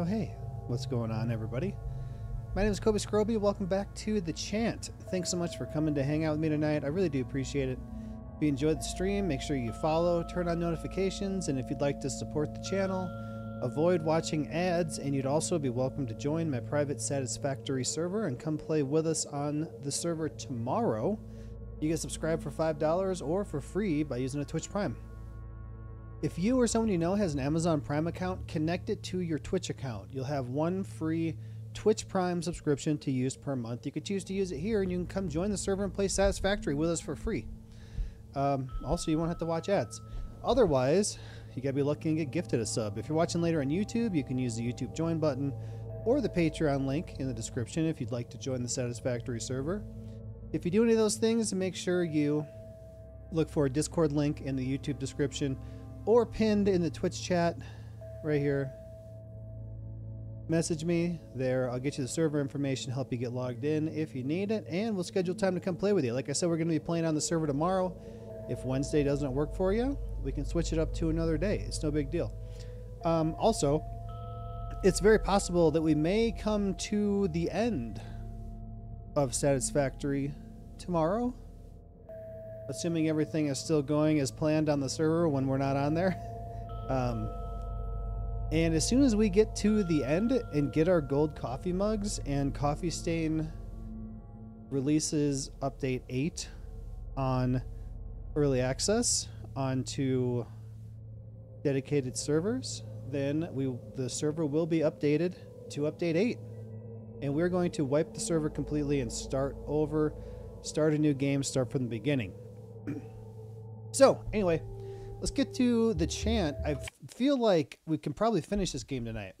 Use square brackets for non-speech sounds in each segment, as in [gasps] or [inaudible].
Oh, hey, what's going on, everybody? My name is Kobe Skrobe. Welcome back to The Chant. Thanks so much for coming to hang out with me tonight. I really do appreciate it. If you enjoyed the stream, make sure you follow, turn on notifications, and if you'd like to support the channel, avoid watching ads, and you'd also be welcome to join my private Satisfactory server and come play with us on the server tomorrow. You can subscribe for $5 or for free by using a Twitch Prime. If you or someone you know has an Amazon Prime account, connect it to your Twitch account. You'll have one free Twitch Prime subscription to use per month. You could choose to use it here, and you can come join the server and play Satisfactory with us for free. Um, also, you won't have to watch ads. Otherwise, you gotta be lucky and get gifted a sub. If you're watching later on YouTube, you can use the YouTube join button or the Patreon link in the description if you'd like to join the Satisfactory server. If you do any of those things, make sure you look for a Discord link in the YouTube description or pinned in the Twitch chat right here. Message me there. I'll get you the server information, help you get logged in if you need it, and we'll schedule time to come play with you. Like I said, we're going to be playing on the server tomorrow. If Wednesday doesn't work for you, we can switch it up to another day. It's no big deal. Um, also, it's very possible that we may come to the end of Satisfactory tomorrow assuming everything is still going as planned on the server when we're not on there. Um, and as soon as we get to the end and get our gold coffee mugs and Coffee Stain releases update 8 on early access onto dedicated servers, then we the server will be updated to update 8. And we're going to wipe the server completely and start over, start a new game, start from the beginning. So, anyway, let's get to the chant. I feel like we can probably finish this game tonight.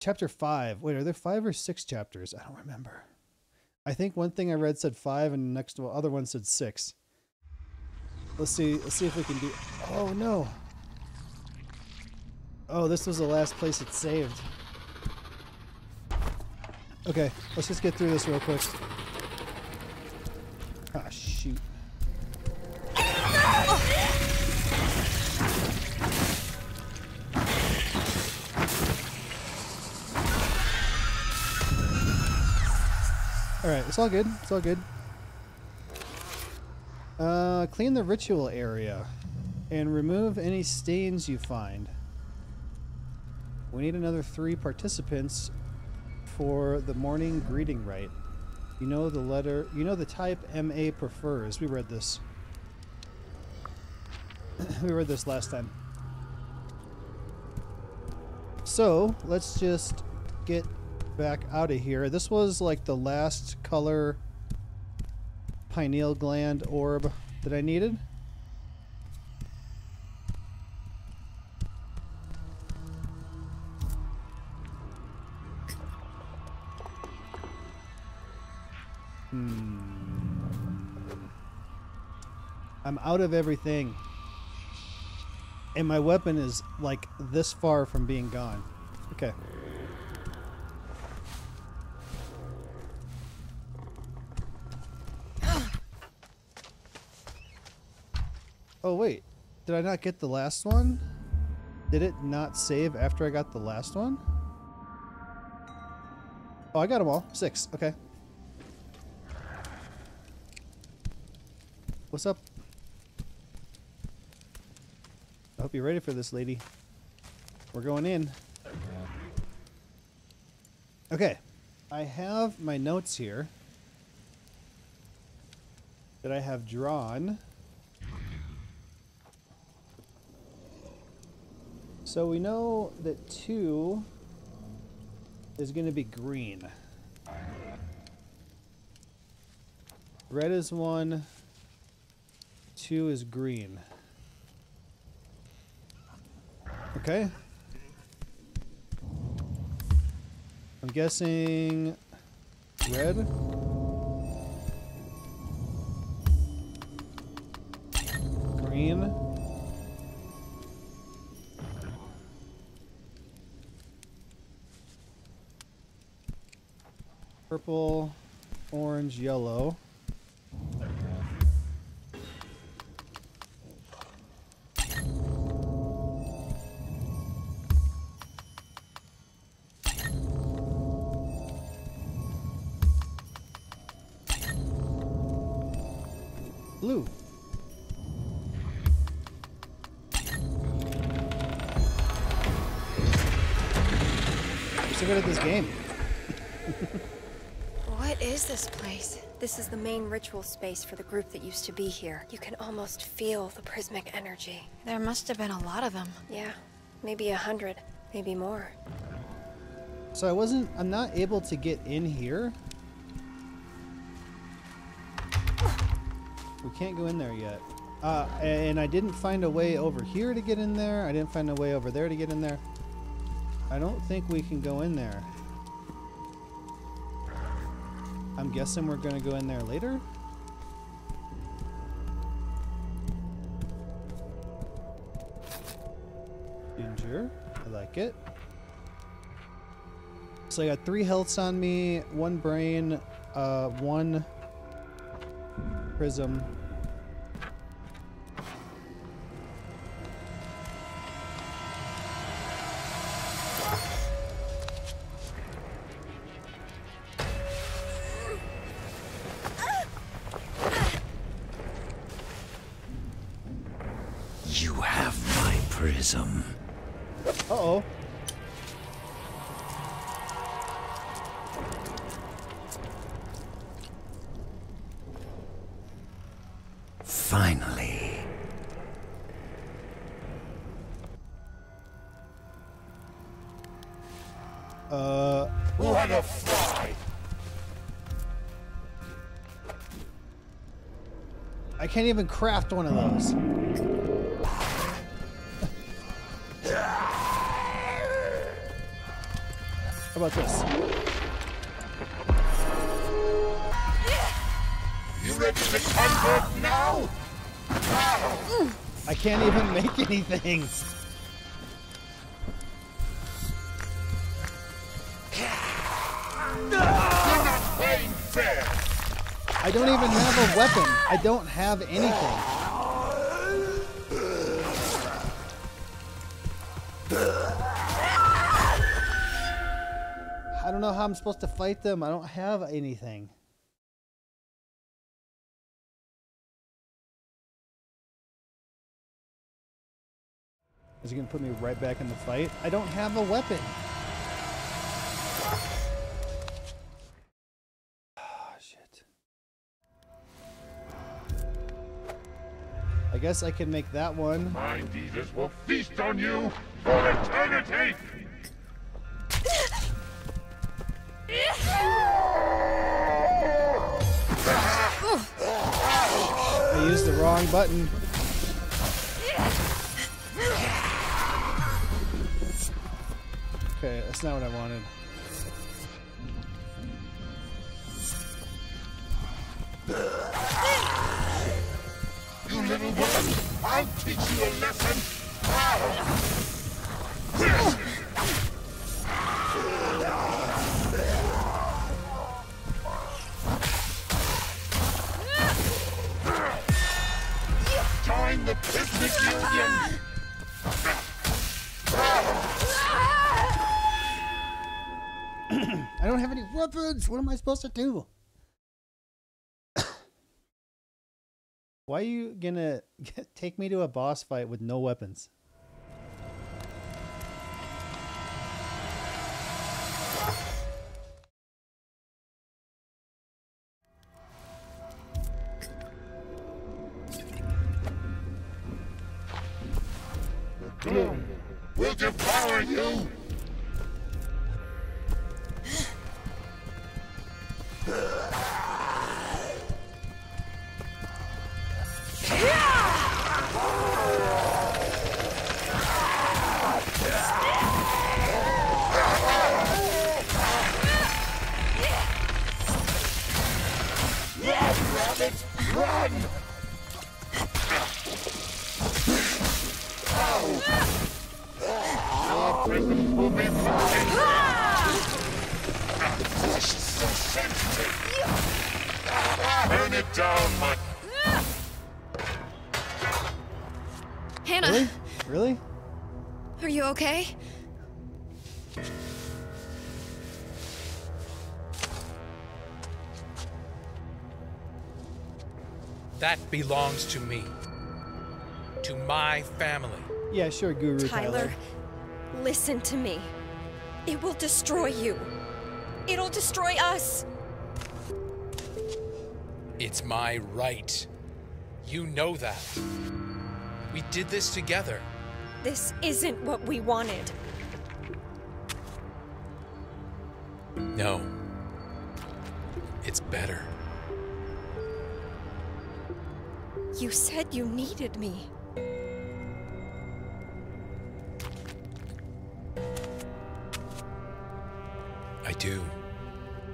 Chapter 5. Wait, are there five or six chapters? I don't remember. I think one thing I read said five, and the next well, other one said six. Let's see. Let's see if we can do. Oh no! Oh, this was the last place it saved. Okay, let's just get through this real quick. Ah. It's all good. It's all good. Uh, clean the ritual area and remove any stains you find. We need another three participants for the morning greeting rite. You know the letter, you know the type MA prefers. We read this. [clears throat] we read this last time. So, let's just get back out of here. This was like the last color pineal gland orb that I needed. Hmm. I'm out of everything. And my weapon is like this far from being gone. Okay. Oh, wait. Did I not get the last one? Did it not save after I got the last one? Oh, I got them all. Six. Okay. What's up? I hope you're ready for this, lady. We're going in. Okay. I have my notes here that I have drawn. So we know that 2 is going to be green. Red is 1. 2 is green. Okay. I'm guessing red. Green. Purple, orange, yellow. Main ritual space for the group that used to be here. You can almost feel the prismic energy. There must have been a lot of them. Yeah, maybe a hundred, maybe more. So I wasn't, I'm not able to get in here. We can't go in there yet. Uh, and I didn't find a way over here to get in there. I didn't find a way over there to get in there. I don't think we can go in there. I'm guessing we're going to go in there later. Ginger. I like it. So I got three healths on me, one brain, uh, one prism. Can't even craft one of those. How about this? You ready to convert now? I can't even make anything. Don't even have a weapon. I don't have anything. I don't know how I'm supposed to fight them. I don't have anything. Is he going to put me right back in the fight? I don't have a weapon. Guess I can make that one. Mind eaters will feast on you for eternity! I used the wrong button. Okay, that's not what I wanted. You little! I'll teach you a lesson! Join the picnic union! I don't have any weapons. What am I supposed to do? Why are you gonna [laughs] take me to a boss fight with no weapons? Belongs to me. To my family. Yeah, sure, Guru Tyler. Tyler, listen to me. It will destroy you. It'll destroy us. It's my right. You know that. We did this together. This isn't what we wanted. No. You said you needed me. I do.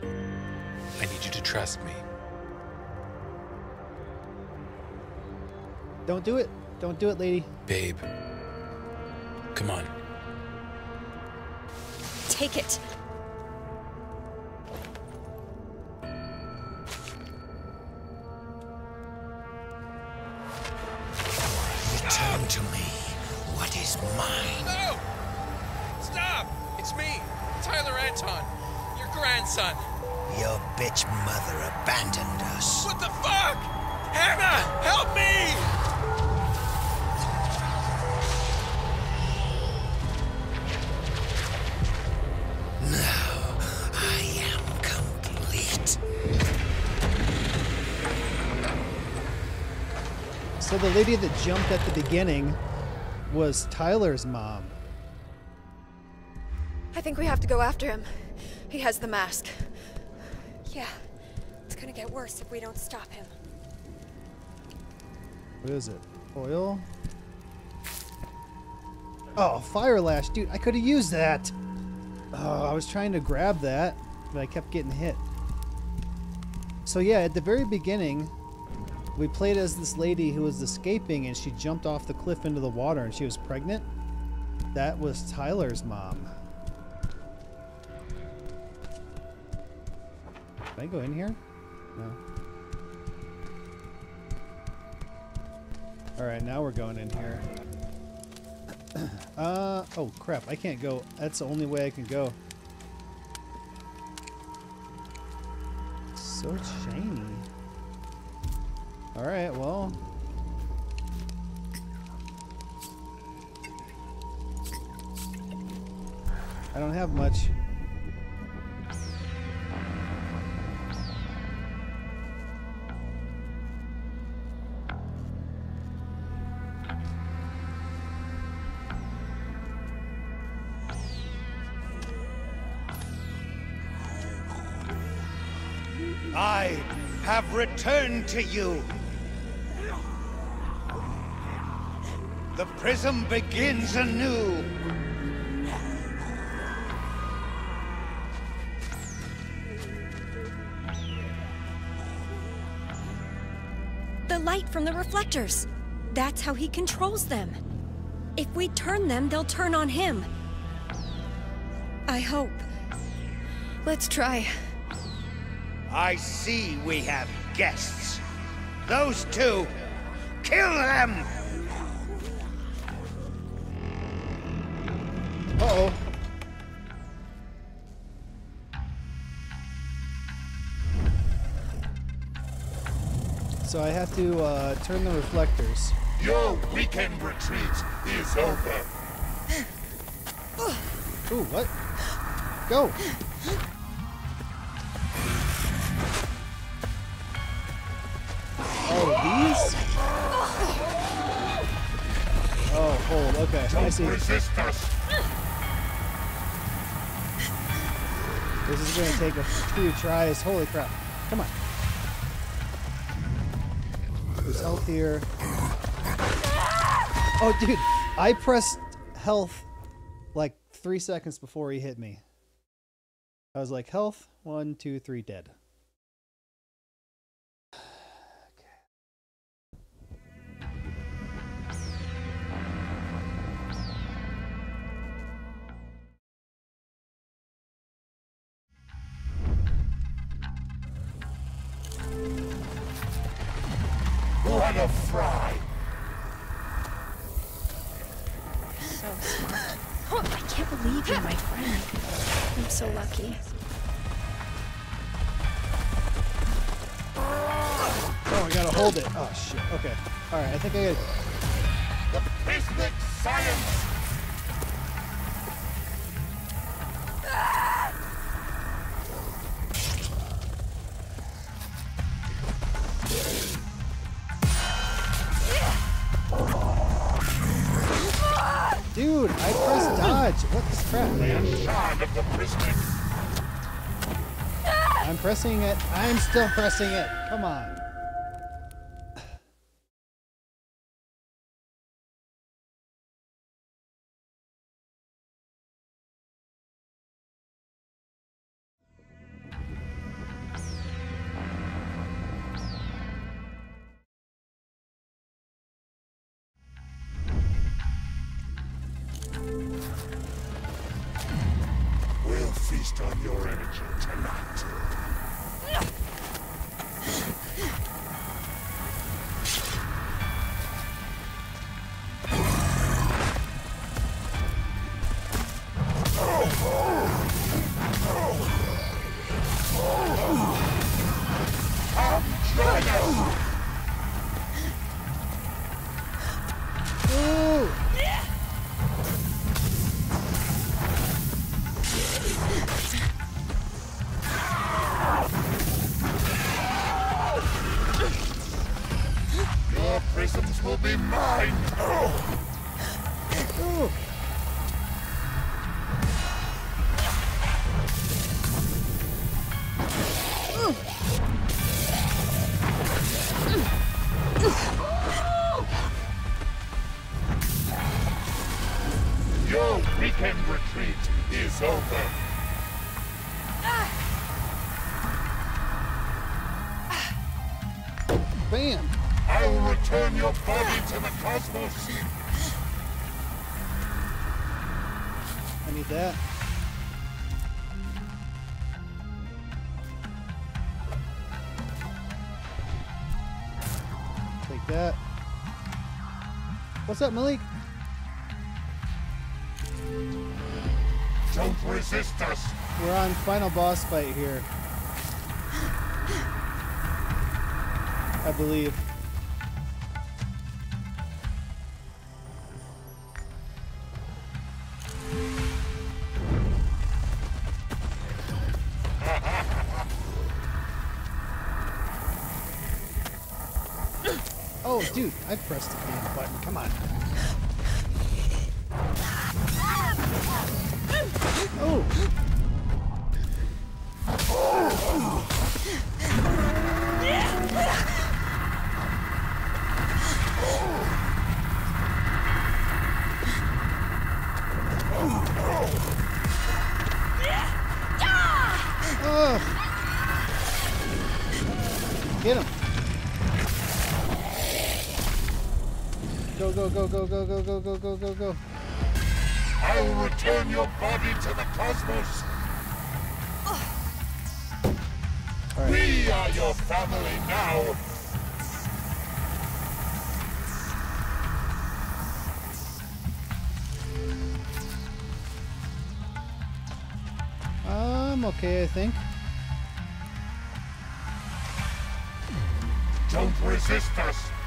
I need you to trust me. Don't do it. Don't do it, lady. Babe. Come on. Take it. Jumped at the beginning was Tyler's mom. I think we have to go after him. He has the mask. Yeah, it's gonna get worse if we don't stop him. What is it? Oil? Oh, fire lash, dude! I could have used that. Oh, I was trying to grab that, but I kept getting hit. So yeah, at the very beginning, we played as this lady who was escaping, and she jumped off the cliff into the water, and she was pregnant. That was Tyler's mom. Can I go in here? No. Alright, now we're going in here. [clears throat] uh, oh crap, I can't go. That's the only way I can go. Alright, well. I don't have much. I have returned to you. The prism begins anew. The light from the reflectors. That's how he controls them. If we turn them, they'll turn on him. I hope. Let's try. I see we have guests. Those two, kill them! Uh-oh. So I have to uh, turn the reflectors. Your weekend retreat is over. Ooh, what? Go! Oh, these? Oh, hold, okay, I Don't see. resist us. This is gonna take a few tries. Holy crap. Come on. Who's health here? Oh, dude, I pressed health like three seconds before he hit me. I was like, health, one, two, three, dead. Pressing it. I'm still pressing it. Come on. What's up, Malik? Don't resist us. We're on final boss fight here. I believe. [laughs] Oh, dude, I pressed the damn go, go, go, go, go, go. I'll return your body to the cosmos. Right. We are your family now. I'm okay, I think. Don't resist us.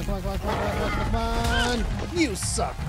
On, come on, come on, come on, come on, come on, come on! You suck!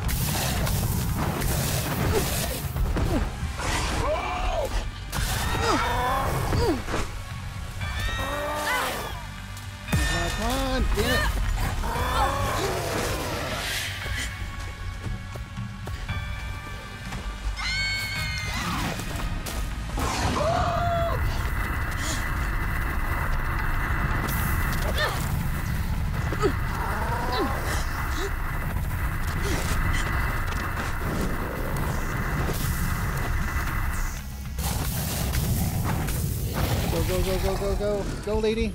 Go, lady.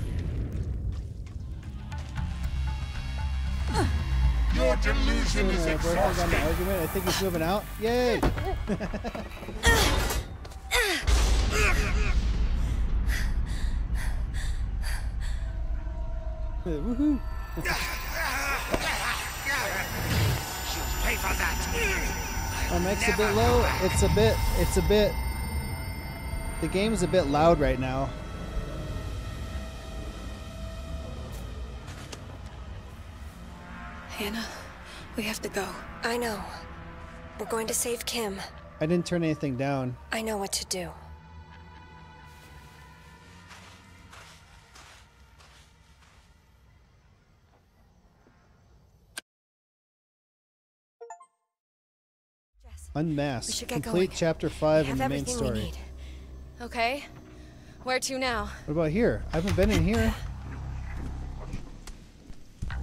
Your delusion is a boyfriend got in exhausting. argument. I think he's moving out. Yay! [laughs] Woohoo! Pay for that. My mic's a bit low. It's a bit. It's a bit. The game's a bit loud right now. We're going to save Kim. I didn't turn anything down. I know what to do. Unmasked. Complete going. chapter five in the main story. Okay. Where to now? What about here? I haven't been in here.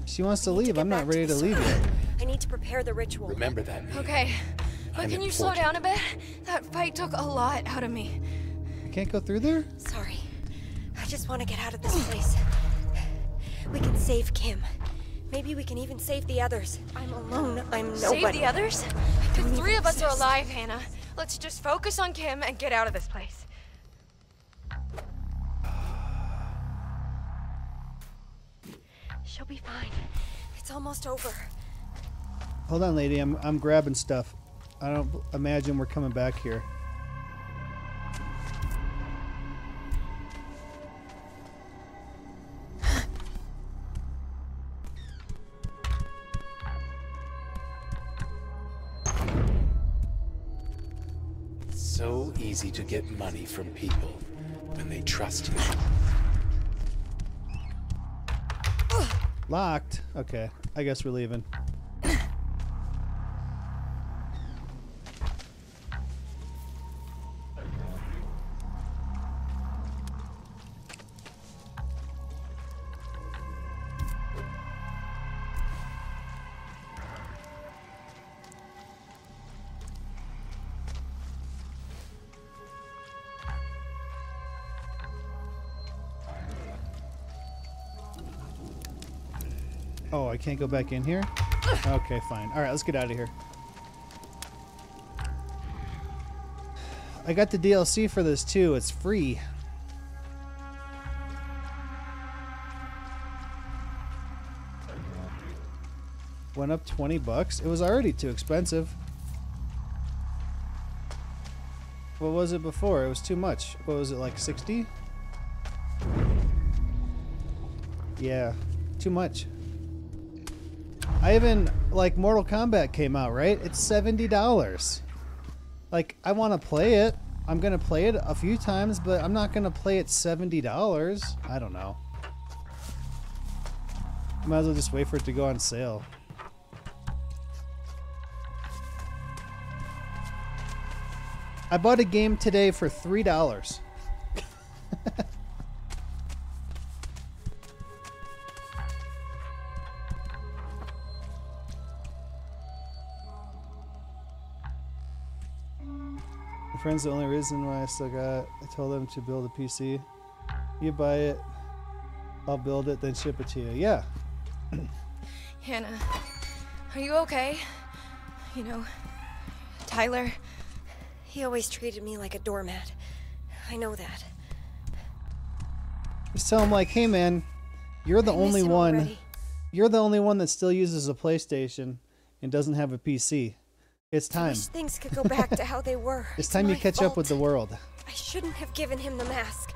She wants to leave. get I'm not back to ready to leave yet. I need to prepare the ritual. Remember that. Mia. Okay. But I'm can you slow down a bit? That fight took a lot out of me. I can't go through there? Sorry. I just want to get out of this place. We can save Kim. Maybe we can even save the others. I'm alone. I'm nobody. Save the others? The three of us are alive, Hannah. Let's just focus on Kim and get out of this place. She'll be fine. It's almost over. Hold on, lady. I'm I'm grabbing stuff. I don't imagine we're coming back here. So easy to get money from people when they trust you. Locked. Okay. I guess we're leaving. Can't go back in here? Okay, fine. Alright, let's get out of here. I got the DLC for this too. It's free. Went up 20 bucks. It was already too expensive. What was it before? It was too much. What was it, like 60? Yeah, too much. I even like Mortal Kombat came out, right? It's seventy dollars. Like I want to play it. I'm gonna play it a few times, but I'm not gonna play it seventy dollars. I don't know. Might as well just wait for it to go on sale. I bought a game today for three dollars. Friend's the only reason why I still got. I told them to build a PC. You buy it, I'll build it, then ship it to you. Yeah, [clears throat] Hannah, are you okay? You know, Tyler, He always treated me like a doormat. I know that. just tell him like, hey man, you're the I only one. already. You're the only one that still uses a PlayStation and doesn't have a PC. It's I time. wish things could go back to how they were. [laughs] It's time you my catch up with the world. I shouldn't have given him the mask.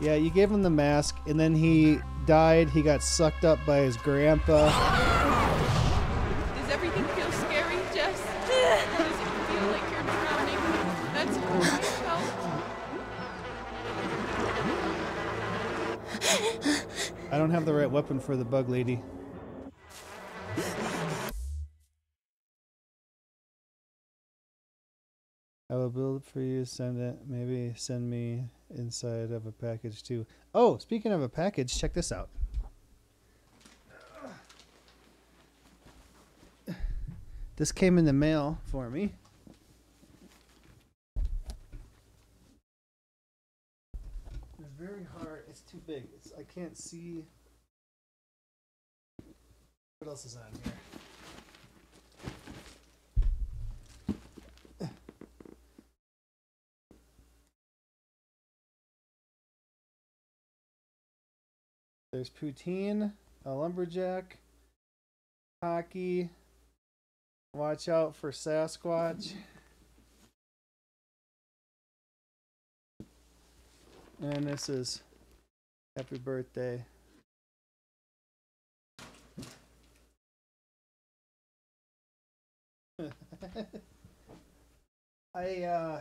Yeah, you gave him the mask, and then he died. He got sucked up by his grandpa. [gasps] Does everything feel scary, Jess? [sighs] Does it feel like you're drowning? That's how I felt. I don't have the right weapon for the bug lady. I will build for you, send it. Maybe send me inside of a package too. Oh, speaking of a package, check this out. This came in the mail for me. It's very hard. It's too big. It's I can't see. What else is on here? There's poutine, a lumberjack, hockey. Watch out for Sasquatch. And this is happy birthday. [laughs] I uh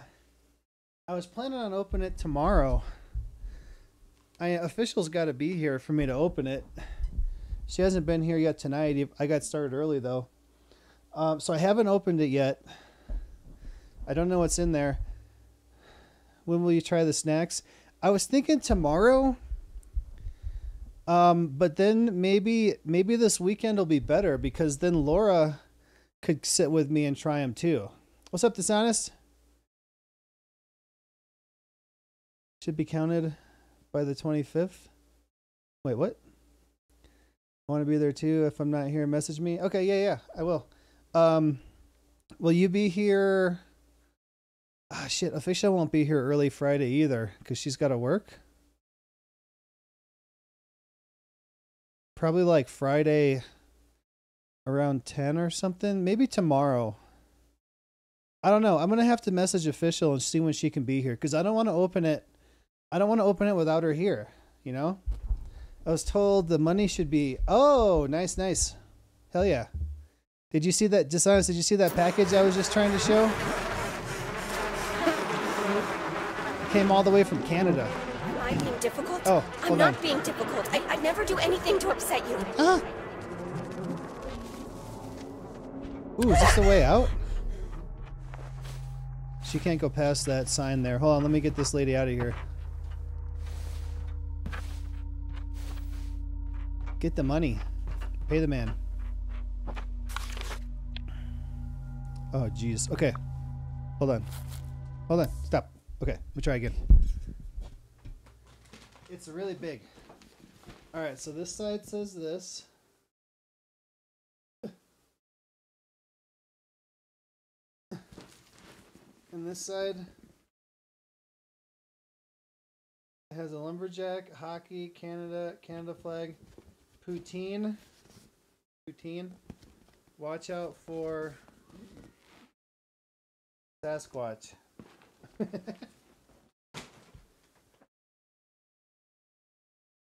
I was planning on opening it tomorrow. I officials got to be here for me to open it. She hasn't been here yet tonight. I got started early though. Um, so I haven't opened it yet. I don't know what's in there. When will you try the snacks? I was thinking tomorrow. Um, but then maybe maybe this weekend will be better because then Laura could sit with me and try them too. What's up, dishonest? Should be counted by the 25th. Wait, what? Want to be there too? If I'm not here, message me. Okay, yeah, yeah, I will. Um, will you be here? Ah, shit. Official won't be here early Friday either because she's got to work. Probably like Friday around 10 or something. Maybe tomorrow. I don't know. I'm going to have to message official and see when she can be here because I don't want to open it. I don't want to open it without her here, you know? I was told the money should be. Oh, nice, nice. Hell yeah. Did you see that? Dishonest, did you see that package I was just trying to show? It came all the way from Canada. Am I being difficult? Oh, I'm not being difficult. I, I never do anything to upset you. Ah. Ooh, is this the way out? She can't go past that sign there. Hold on, let me get this lady out of here. Get the money. Pay the man. Oh, jeez. Okay. Hold on. Hold on. Stop. Okay, let me try again. It's really big. Alright, so this side says this. And this side has a lumberjack, hockey, Canada, Canada flag, poutine, poutine. Watch out for Sasquatch. [laughs]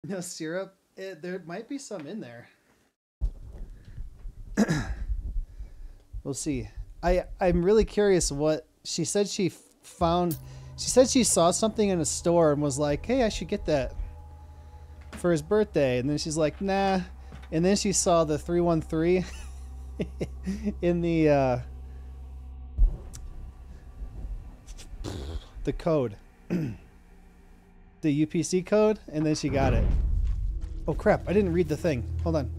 no syrup. It, there might be some in there. [clears throat] we'll see. I I'm really curious what she said she found. She said she saw something in a store and was like, "Hey, I should get that for his birthday." And then she's like, "Nah." And then she saw the 313 [laughs] in the uh the code. [clears throat] the UPC code and then she got it. Oh crap, I didn't read the thing. Hold on.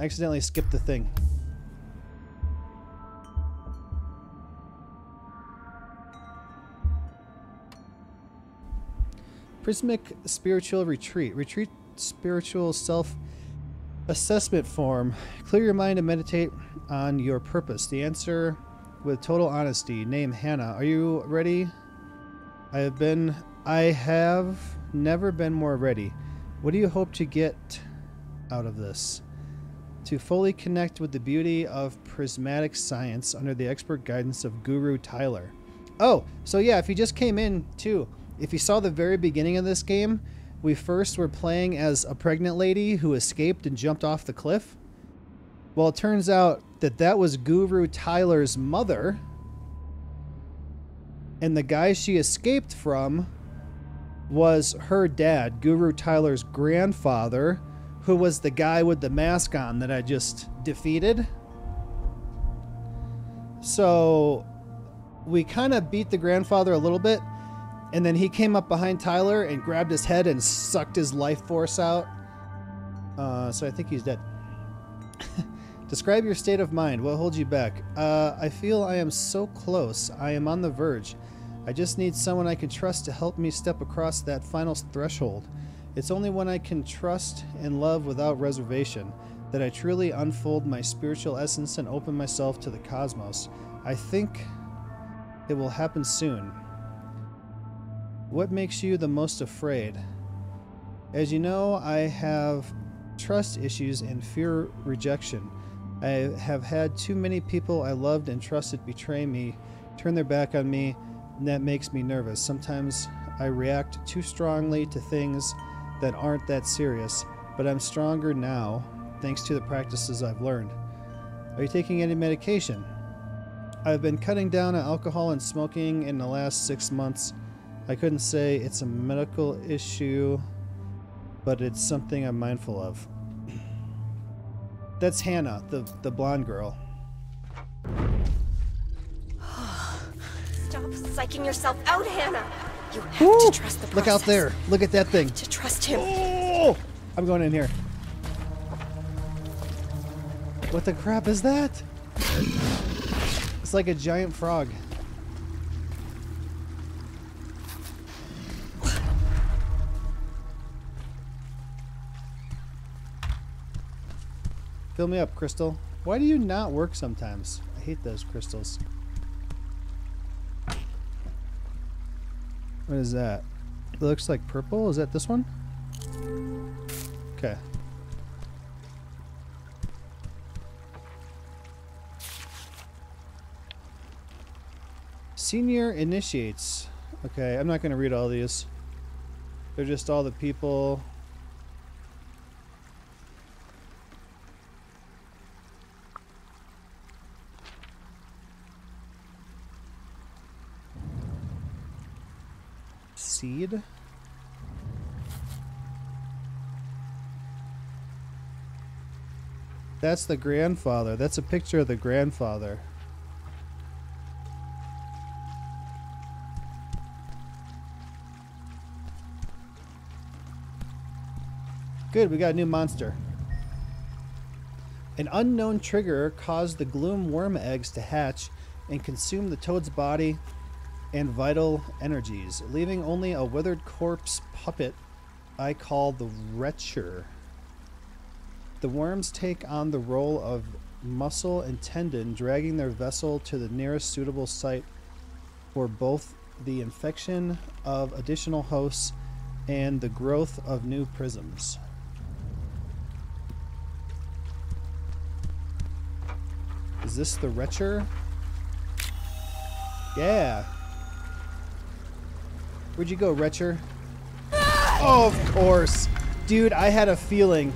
I accidentally skipped the thing. Prismic Spiritual Retreat. Retreat Spiritual Self Assessment Form. Clear your mind and meditate on your purpose. The answer with total honesty. Name Hannah. Are you ready? I have been. I have never been more ready. What do you hope to get out of this? To fully connect with the beauty of prismatic science under the expert guidance of Guru Tyler. Oh, so yeah, if you just came in too, If you saw the very beginning of this game, we first were playing as a pregnant lady who escaped and jumped off the cliff. Well, it turns out that that was Guru Tyler's mother. And the guy she escaped from was her dad, Guru Tyler's grandfather, who was the guy with the mask on that I just defeated. So we kind of beat the grandfather a little bit, and then he came up behind Tyler and grabbed his head and sucked his life force out. Uh, so I think he's dead. [laughs] Describe your state of mind. What holds you back? Uh, I feel I am so close. I am on the verge. I just need someone I can trust to help me step across that final threshold. It's only when I can trust and love without reservation that I truly unfold my spiritual essence and open myself to the cosmos. I think it will happen soon. What makes you the most afraid? As you know, I have trust issues and fear rejection. I have had too many people I loved and trusted betray me, turn their back on me, and that makes me nervous. Sometimes I react too strongly to things that aren't that serious, but I'm stronger now thanks to the practices I've learned. Are you taking any medication? I've been cutting down on alcohol and smoking in the last six months. I couldn't say it's a medical issue, but it's something I'm mindful of. That's Hannah, the, the blonde girl. Stop psyching yourself out, Hannah. You have Woo! to trust the process. Look out there. Look at that thing. To trust him. Oh! I'm going in here. What the crap is that? It's like a giant frog. Fill me up, Crystal. Why do you not work sometimes? I hate those crystals. What is that? It looks like purple. Is that this one? Okay. Senior initiates. Okay, I'm not going to read all these. They're just all the people. Seed. That's the grandfather. That's a picture of the grandfather. Good, we got a new monster. An unknown trigger caused the gloom worm eggs to hatch and consume the toad's body and vital energies, leaving only a withered corpse puppet I call the Wretcher. The worms take on the role of muscle and tendon, dragging their vessel to the nearest suitable site for both the infection of additional hosts and the growth of new prisms. Is this the Wretcher? Yeah. Where'd you go, Wretcher? Oh, of course. Dude, I had a feeling.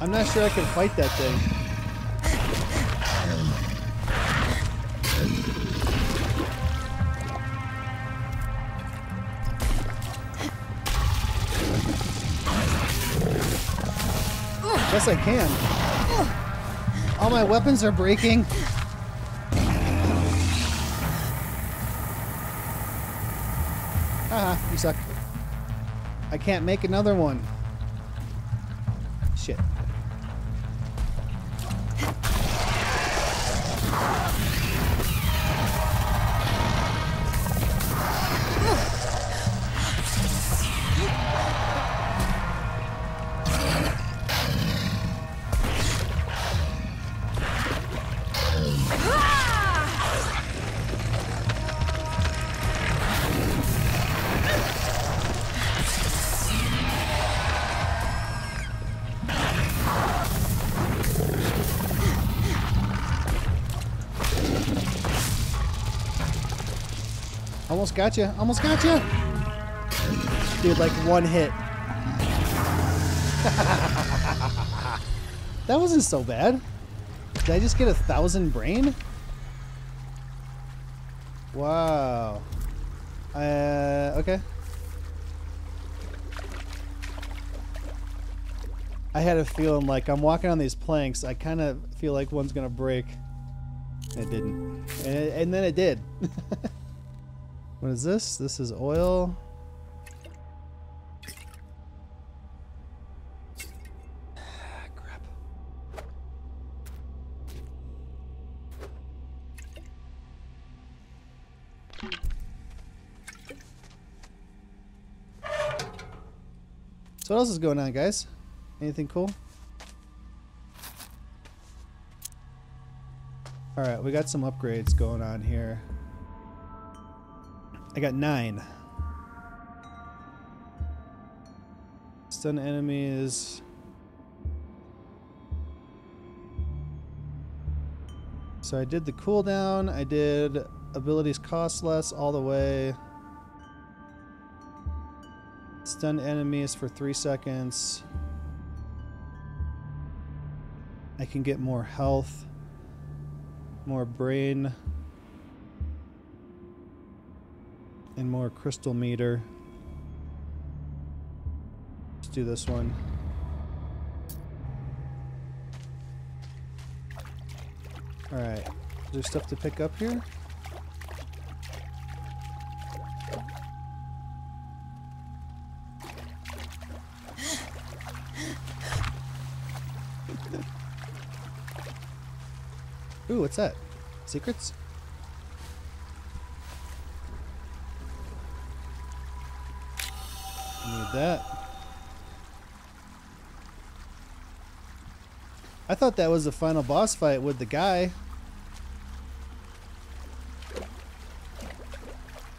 I'm not sure I can fight that thing. Yes, I can. All my weapons are breaking. Haha, you suck. I can't make another one. Almost got you. Almost got you. Dude, like one hit. [laughs] that wasn't so bad. Did I just get a thousand brain? Wow. Uh, okay. I had a feeling like I'm walking on these planks. I kind of feel like one's gonna break. It didn't, and, and then it did. [laughs] what is this? This is oil. Ah, crap. So what else is going on, guys? Anything cool? Alright, we got some upgrades going on here. I got nine. Stun enemies. So I did the cooldown, I did abilities cost less all the way. Stun enemies for three seconds. I can get more health, more brain, and more crystal meter. Let's do this one. Alright, is there stuff to pick up here? Ooh, what's that? Secrets? That. I thought that was the final boss fight with the guy.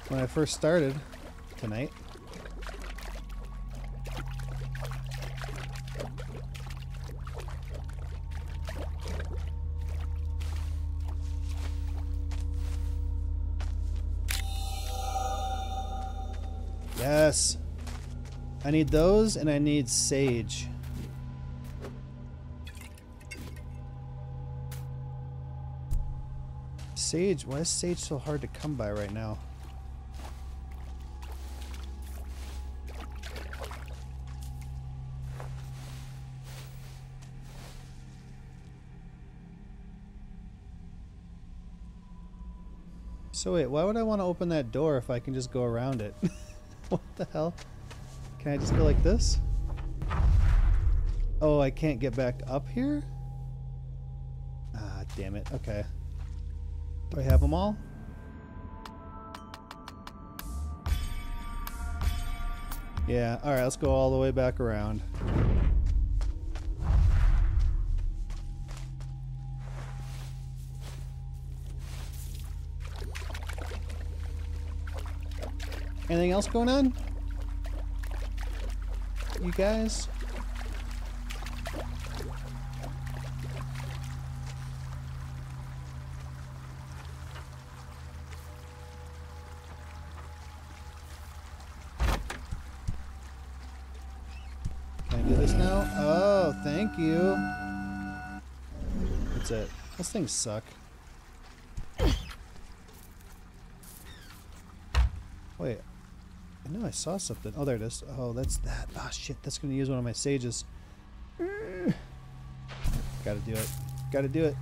When I first started tonight. Need those and I need sage. Sage? Why is sage so hard to come by right now? So wait, why would I want to open that door if I can just go around it? [laughs] what the hell? Can I just go like this? Oh, I can't get back up here? Ah, damn it. Okay. Do I have them all? Yeah, alright, let's go all the way back around. Anything else going on? You guys? Can I do this now? Oh, thank you. That's it. Those things suck. Wait. I know I saw something. Oh, there it is. Oh, that's that. Oh, shit. That's going to use one of my sages. Mm. Gotta do it. Gotta do it.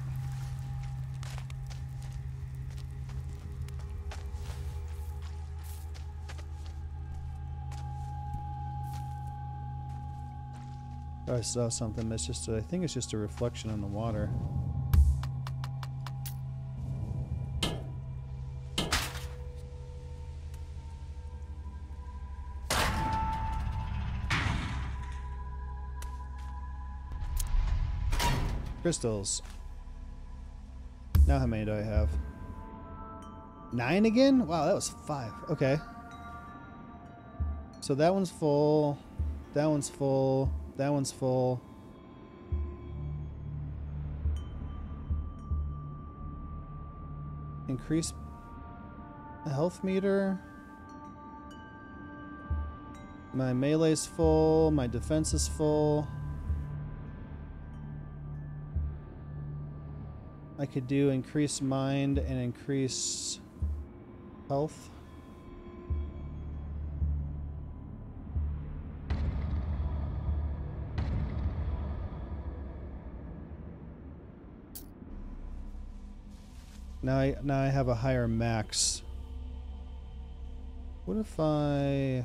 Oh, I saw something that's just, a, I think it's just a reflection in the water. Crystals. Now how many do I have? Nine again? Wow, that was five. Okay. So that one's full. That one's full. That one's full. Increase the health meter. My melee's full, my defense is full. I could do increase mind and increase health. Now I now I have a higher max. What if I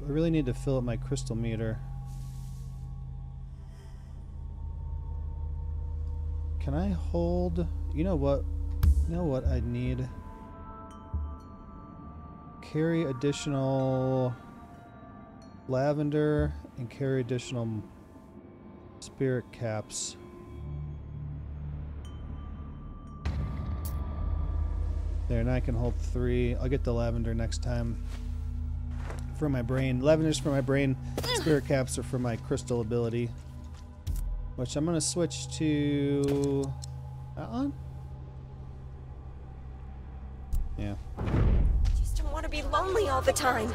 I really need to fill up my crystal meter. Can I hold you know what you know what I need? Carry additional lavender and carry additional spirit caps. There, now I can hold three. I'll get the lavender next time. For my brain. Lavender's for my brain. Mm. Spirit caps are for my crystal ability. Which I'm going to switch to... That one? Yeah. I Just don't want to be lonely all the time.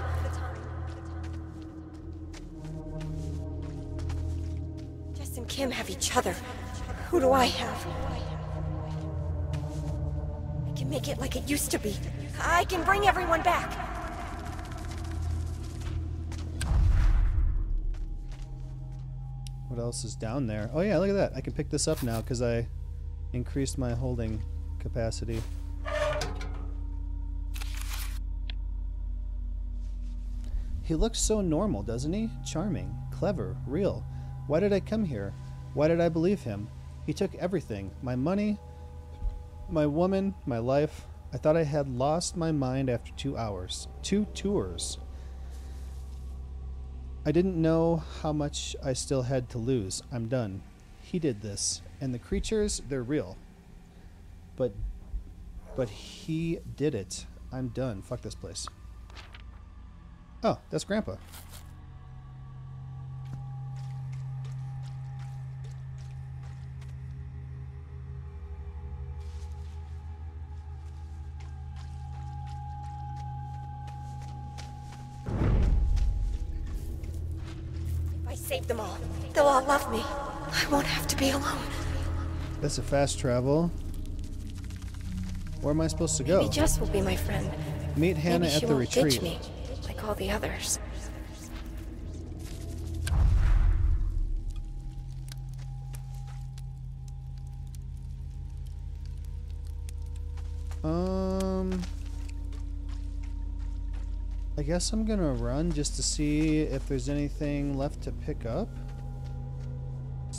Jess and Kim have each other. Who do I have? I can make it like it used to be. I can bring everyone back. What else is down there? Oh yeah, look at that. I can pick this up now because I increased my holding capacity. He looks so normal, doesn't he? Charming, clever, real. Why did I come here? Why did I believe him? He took everything my money, my woman, my life. I thought I had lost my mind after two hours. Two tours. I didn't know how much I still had to lose. I'm done. He did this. And the creatures, they're real. But but he did it. I'm done. Fuck this place. Oh, that's Grandpa. Be alone. That's a fast travel. Where am I supposed to go? Maybe Jess will be my friend. Meet Hannah Maybe at the retreat. ditch me, like all the others. Um, I guess I'm gonna run just to see if there's anything left to pick up.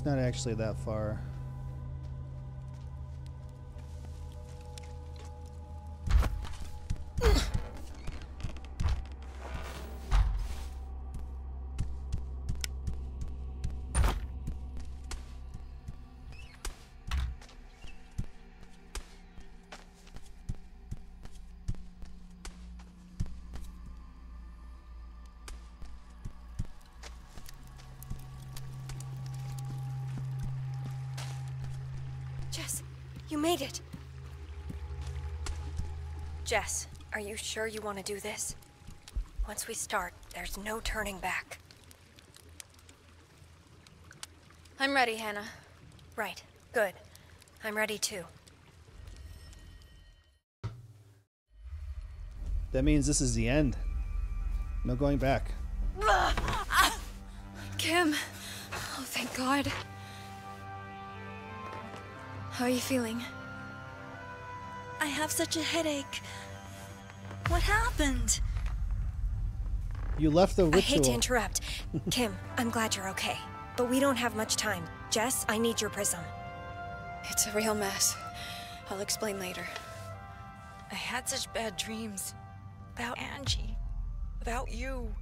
It's not actually that far. Sure you want to do this? Once we start, there's no turning back. I'm ready, Hannah. Right. Good. I'm ready too. That means this is the end. No going back. Kim. Oh, thank God. How are you feeling? I have such a headache. What happened? You left the ritual. I hate to interrupt. [laughs] Kim, I'm glad you're okay. But we don't have much time. Jess, I need your prism. It's a real mess. I'll explain later. I had such bad dreams. About Angie. About you.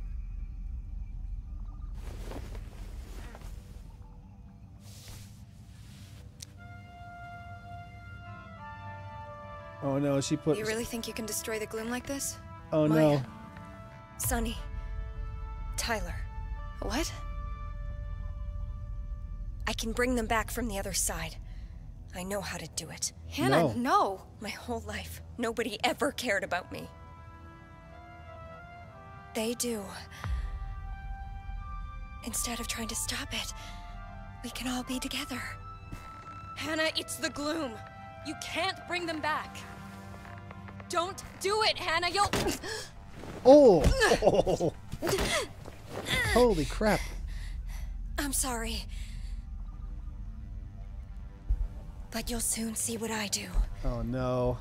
Oh no, she put. You really think you can destroy the gloom like this? oh Maya. no. Sonny. Tyler. What? I can bring them back from the other side. I know how to do it. Hannah, No. no. My whole life, nobody ever cared about me. They do. Instead of trying to stop it, we can all be together. Hannah, it's the gloom. You can't bring them back. Don't do it, Hannah. You'll. Oh! [laughs] Holy crap. I'm sorry. But you'll soon see what I do. Oh no.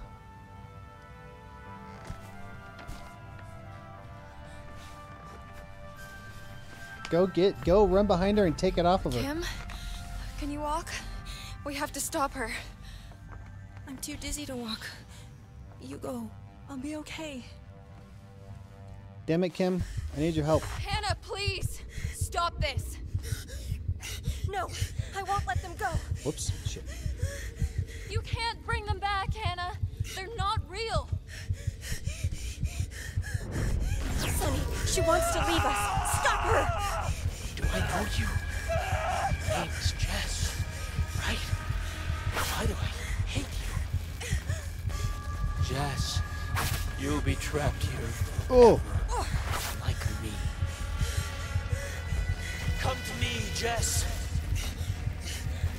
Go get, go run behind her and take it off of her. Kim, can you walk? We have to stop her. I'm too dizzy to walk. You go. I'll be okay. Damn it, Kim. I need your help. Hannah, please! Stop this! No, I won't let them go. Whoops. Shit. You can't bring them back, Hannah! They're not real! Sonny, she wants to leave us. Stop her! Do I know you? Your name's Jess, right? Why do I hate you? Jess, you'll be trapped here Oh! like me. Come to me, Jess.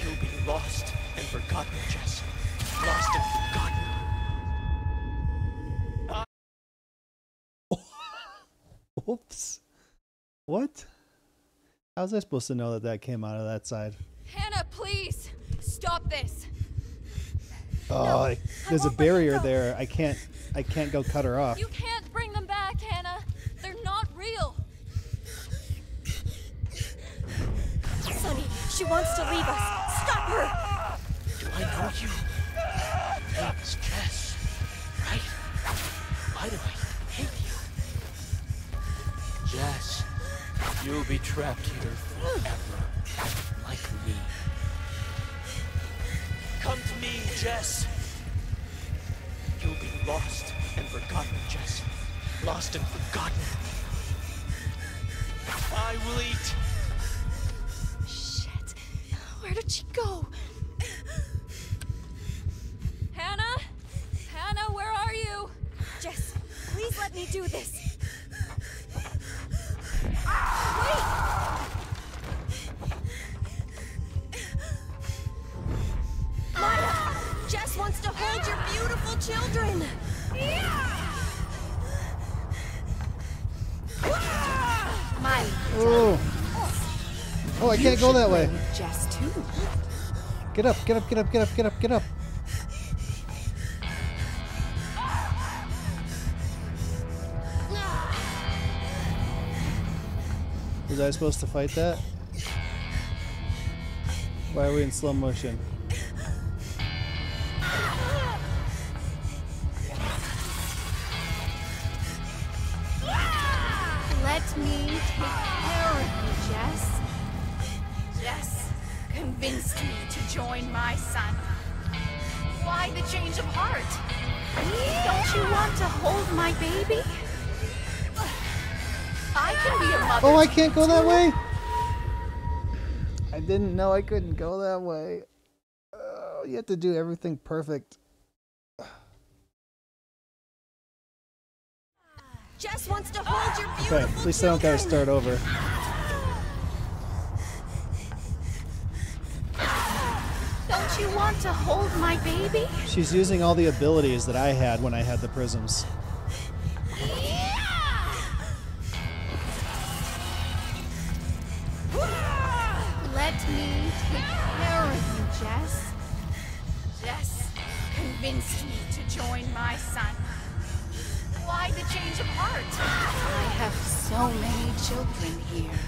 You'll be lost and forgotten, Jess. Lost and forgotten. [laughs] Oops. What? How was I supposed to know that that came out of that side? Oh, I- there's a won't let you barrier there. I can't, I can't go cut her off. You can't bring them back, Hannah! They're not real! Sonny, she wants to leave us. Stop her! Do I know you? Your name's Jess, right? Why do I hate you? Jess, you'll be trapped here forever, like me. Come to me, Jess. You'll be lost and forgotten, Jess. Lost and forgotten. I will eat. Shit. Where did she go? Hannah? Hannah, where are you? Jess, please let me do this. Beautiful children! Miley, Oh! Oh, I can't go that way. Jess too. Get up, get up, get up, get up, get up, get up. Was I supposed to fight that? Why are we in slow motion? Oh, I can't go that way? I didn't know I couldn't go that way. Oh, you have to do everything perfect. Jess wants to hold your Okay, beautiful at least I don't gotta start over. Don't you want to hold my baby? She's using all the abilities that I had when I had the prisms. Convinced me to join my son. Why the change of heart? I have so many children here.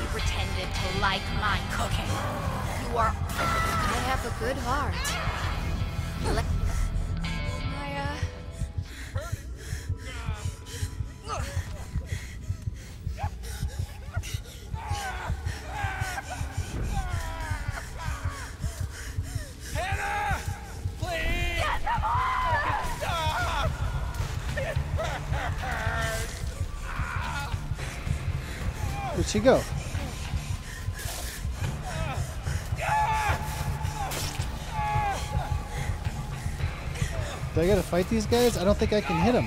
You pretended to like my cooking. You are. I have a good heart. Let- Where'd she go? Do I gotta fight these guys? I don't think I can hit them.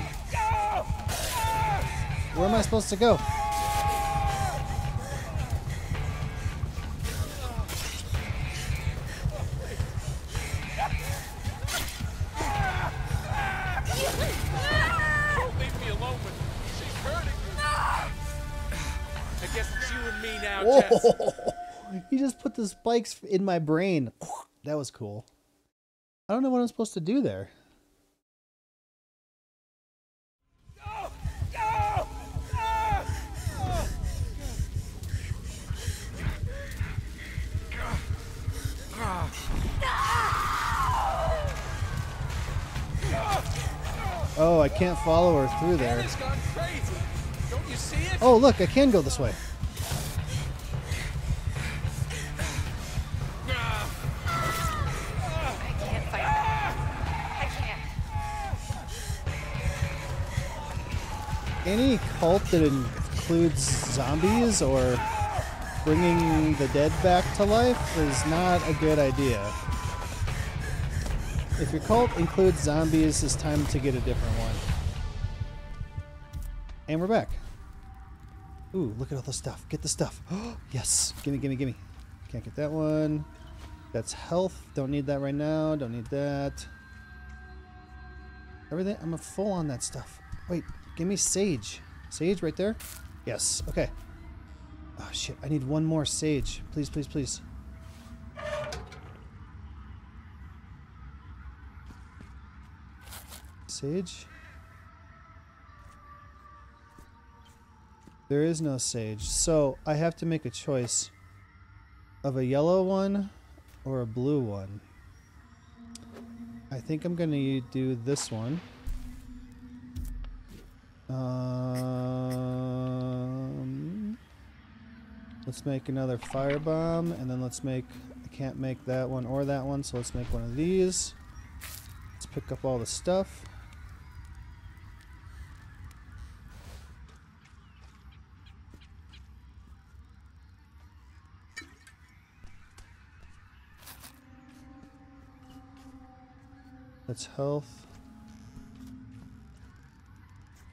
Where am I supposed to go? Spikes in my brain. [sniffs] That was cool. I don't know what I'm supposed to do there. Oh, I can't follow her through there. Hannah's gone crazy. Don't you see it? Oh, look, I can go this way. Any cult that includes zombies or bringing the dead back to life is not a good idea. If your cult includes zombies, it's time to get a different one. And we're back. Ooh, look at all the stuff. Get the stuff. [gasps] yes. Gimme, gimme, gimme. Can't get that one. That's health. Don't need that right now. Don't need that. Everything. I'm a full on that stuff. Wait, give me sage. Sage right there? Yes. Okay. Oh shit, I need one more sage. Please, please, please. Sage? There is no sage. So I have to make a choice of a yellow one or a blue one. I think I'm going to do this one. Um, let's make another firebomb, and then let's make. I can't make that one or that one, so let's make one of these. Let's pick up all the stuff. That's health.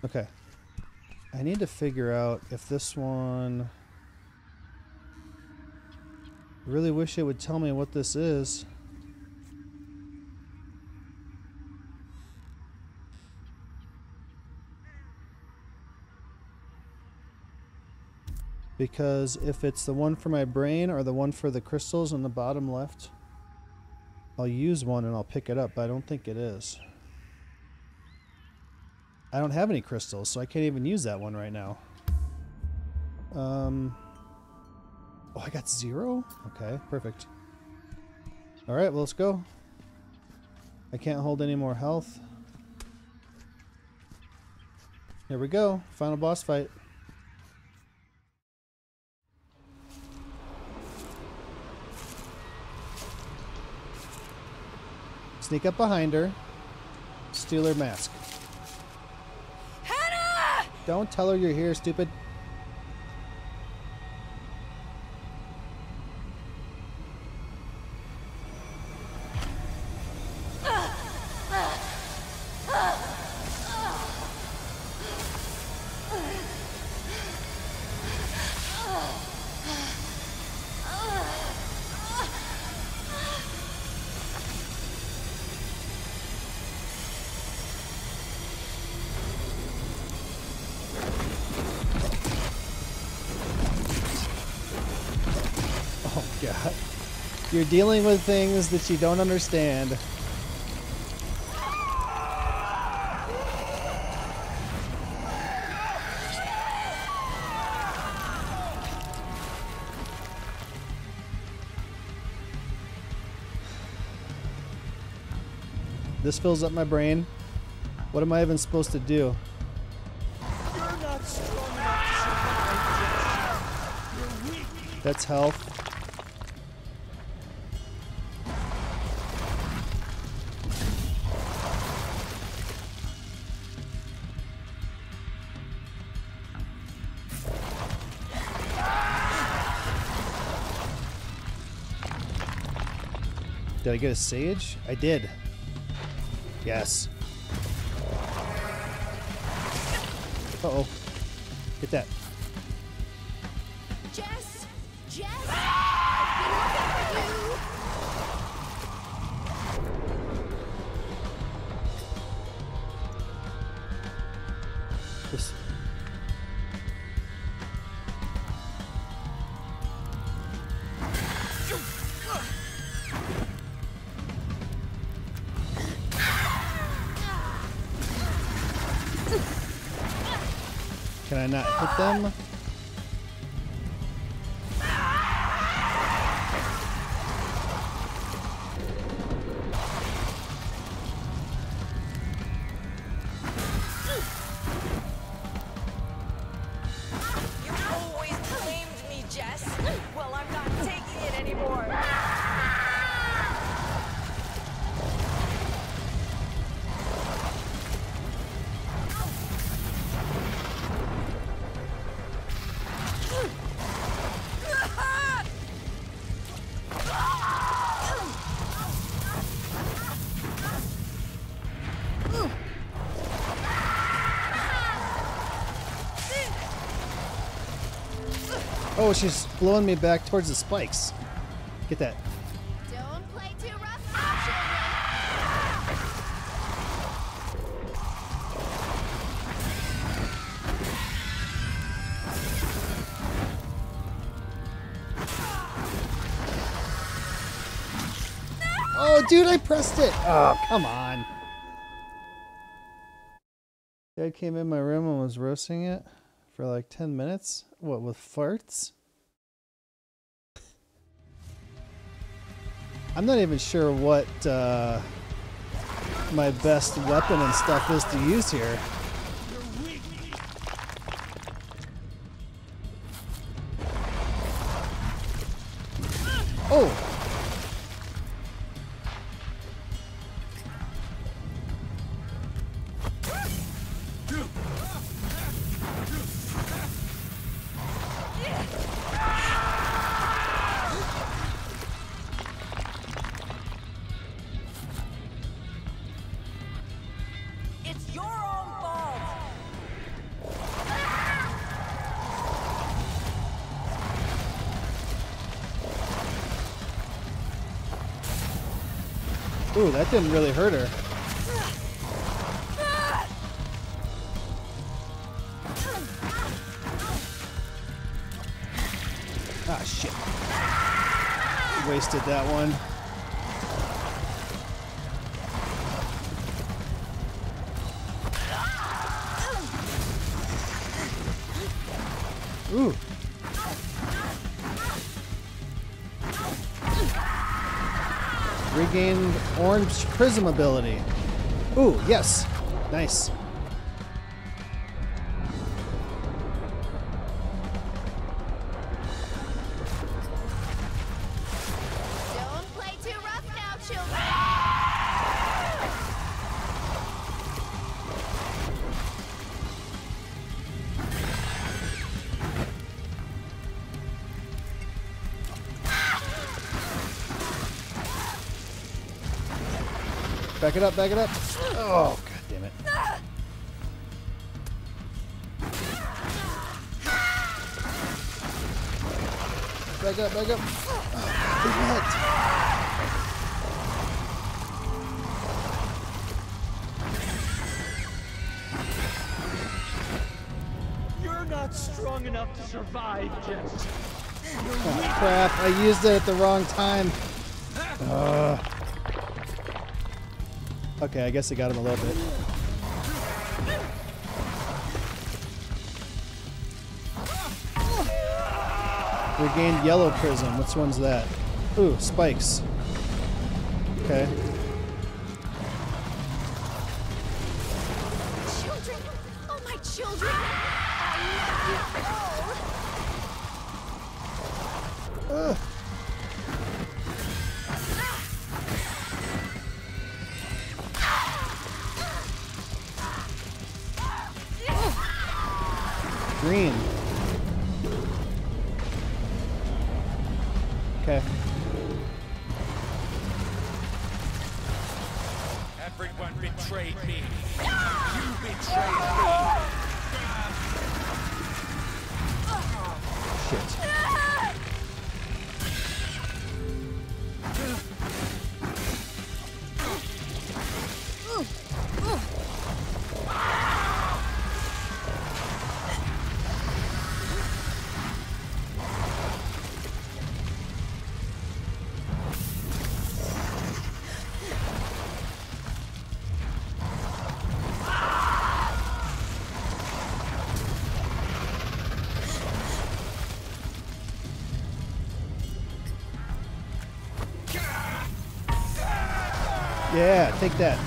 Okay. I need to figure out if this one... Really wish it would tell me what this is. Because if it's the one for my brain or the one for the crystals on the bottom left, I'll use one and I'll pick it up, but I don't think it is. I don't have any crystals, so I can't even use that one right now. Um. Oh, I got zero? Okay, perfect. Alright, well, let's go. I can't hold any more health. Here we go. Final boss fight. Sneak up behind her. Steal her mask. Don't tell her you're here, stupid. Dealing with things that you don't understand. This fills up my brain. What am I even supposed to do? You're not Did I get a sage? I did. Yes. Uh oh Get that. Can I not hit them? Oh, she's blowing me back towards the spikes. Get that. Don't play too rough oh, now, children! Oh, dude, I pressed it. Oh, come on. Dad came in my room and was roasting it for like 10 minutes. What, with farts? I'm not even sure what uh, my best weapon and stuff is to use here. Oh! Ooh, that didn't really hurt her. Ah, shit. Wasted that one. Prism ability. Ooh, yes. Nice. Back it up, back it up. Oh, god damn it. Back up, back up. Oh, You're not strong enough to survive, Jess. Oh, crap. I used it at the wrong time. Okay, I guess I got him a little bit. Regained yellow prism. Which one's that? Ooh, spikes. Okay. take that.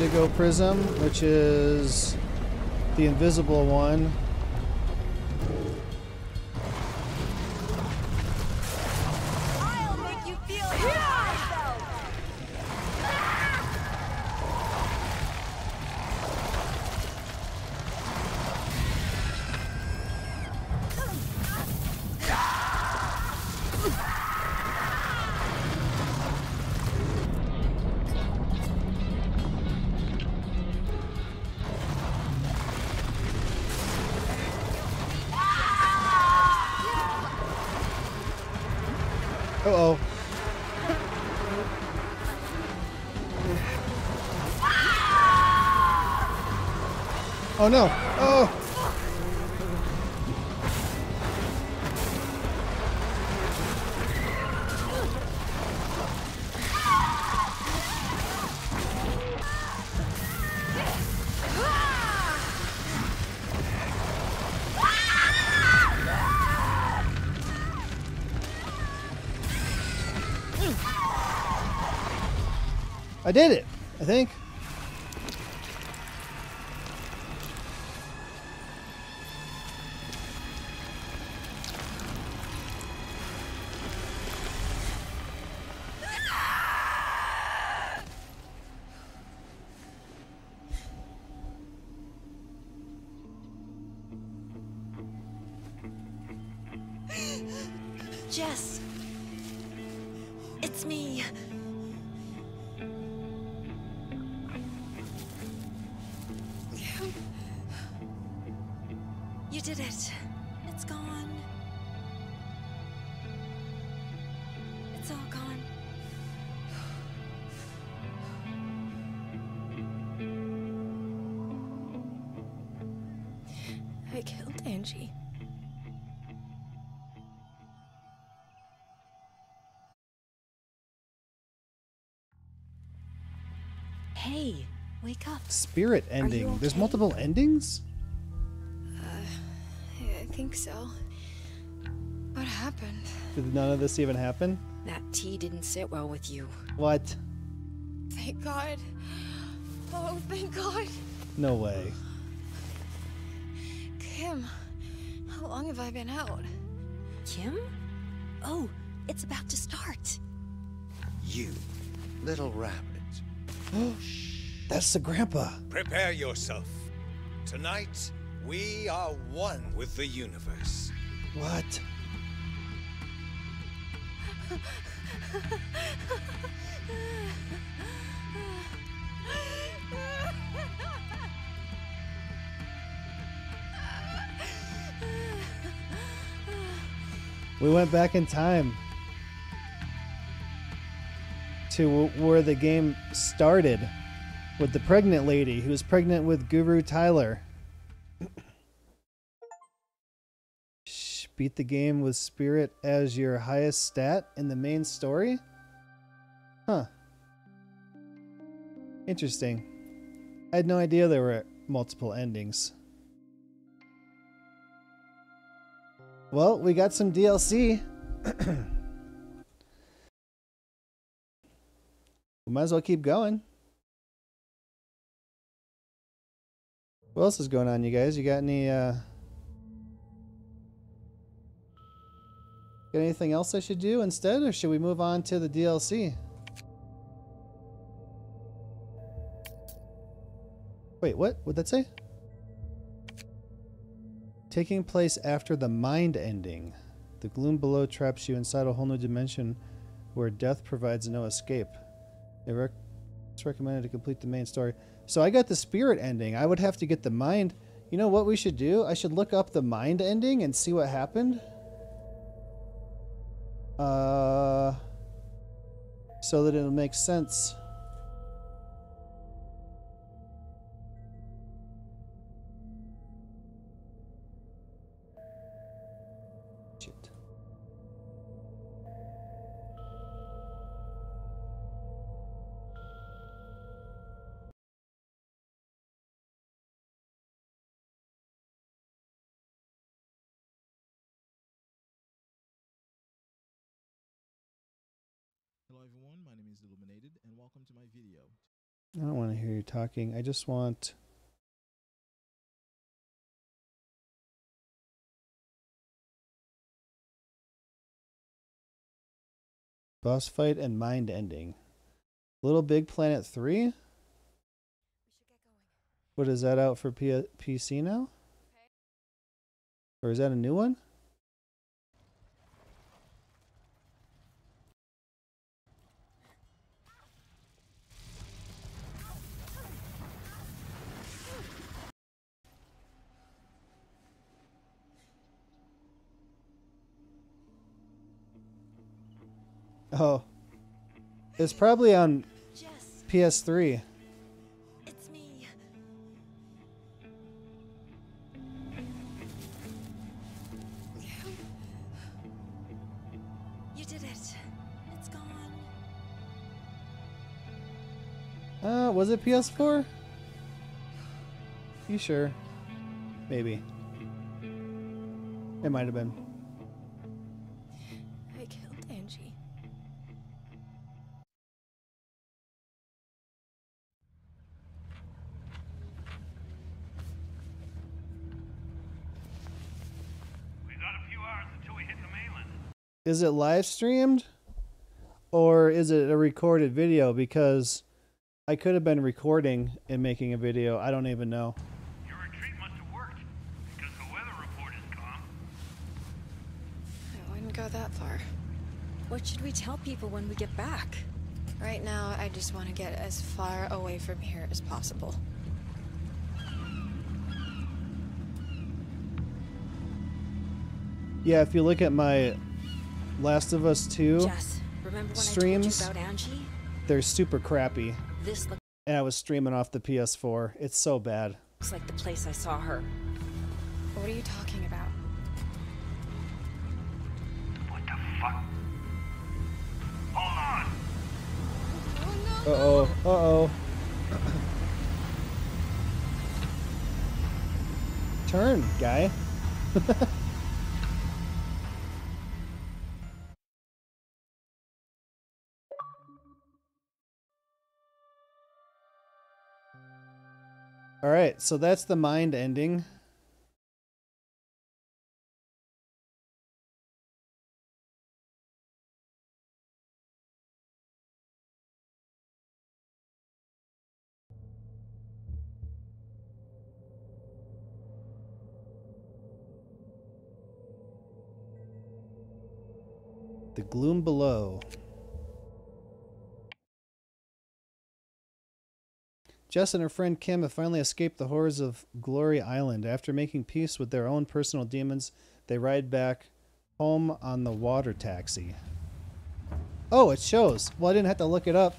to go prism, which is the invisible one. Oh no! Oh! I did it, I think. Wake up. Spirit ending. There's multiple endings? Uh, I think so. What happened? Did none of this even happen? That tea didn't sit well with you. What? Thank God. Oh, thank God. No way. Kim, how long have I been out? Kim? Oh, it's about to start. You, little rabbit. [gasps] That's the grandpa. Prepare yourself. Tonight, we are one with the universe. What? We went back in time to where the game started with the pregnant lady who was pregnant with Guru Tyler. Beat the game with Spirit as your highest stat in the main story? Huh. Interesting. I had no idea there were multiple endings. Well, we got some DLC. [clears throat] we might as well keep going. What else is going on, you guys? You got any, uh... Got anything else I should do instead, or should we move on to the DLC? Wait, what? What'd that say? Taking place after the mind ending. The gloom below traps you inside a whole new dimension where death provides no escape. It rec- it's recommended to complete the main story. So I got the spirit ending. I would have to get the mind. You know what we should do? I should look up the mind ending and see what happened. Uh, so that it'll make sense. Illuminated and welcome to my video. I don't want to hear you talking. I just want. Boss fight and mind ending. Little Big Planet 3? What is that out for P- uh, PC now? Or is that a new one? Oh. It's probably on Jess, PS3. it's me. You did it. It's gone. Uh, was it PS4? You sure? Maybe. It might have been. Is it live streamed? Or is it a recorded video? Because I could have been recording and making a video. I don't even know. Your retreat must have worked, because the weather report is calm. I wouldn't go that far. What should we tell people when we get back? Right now, I just want to get as far away from here as possible. Yeah, if you look at my Last of Us 2, Jess, streams? I told you about Angie? they're super crappy. This And I was streaming off the PS4. It's so bad. looks like the place I saw her. What are you talking about? What the fuck? Hold on! Uh oh. Uh oh. [coughs] Turn, guy. [laughs] All right, so that's the mind ending. The gloom below. Jess and her friend Kim have finally escaped the horrors of Glory Island. After making peace with their own personal demons, they ride back home on the water taxi. Oh, it shows. Well, I didn't have to look it up.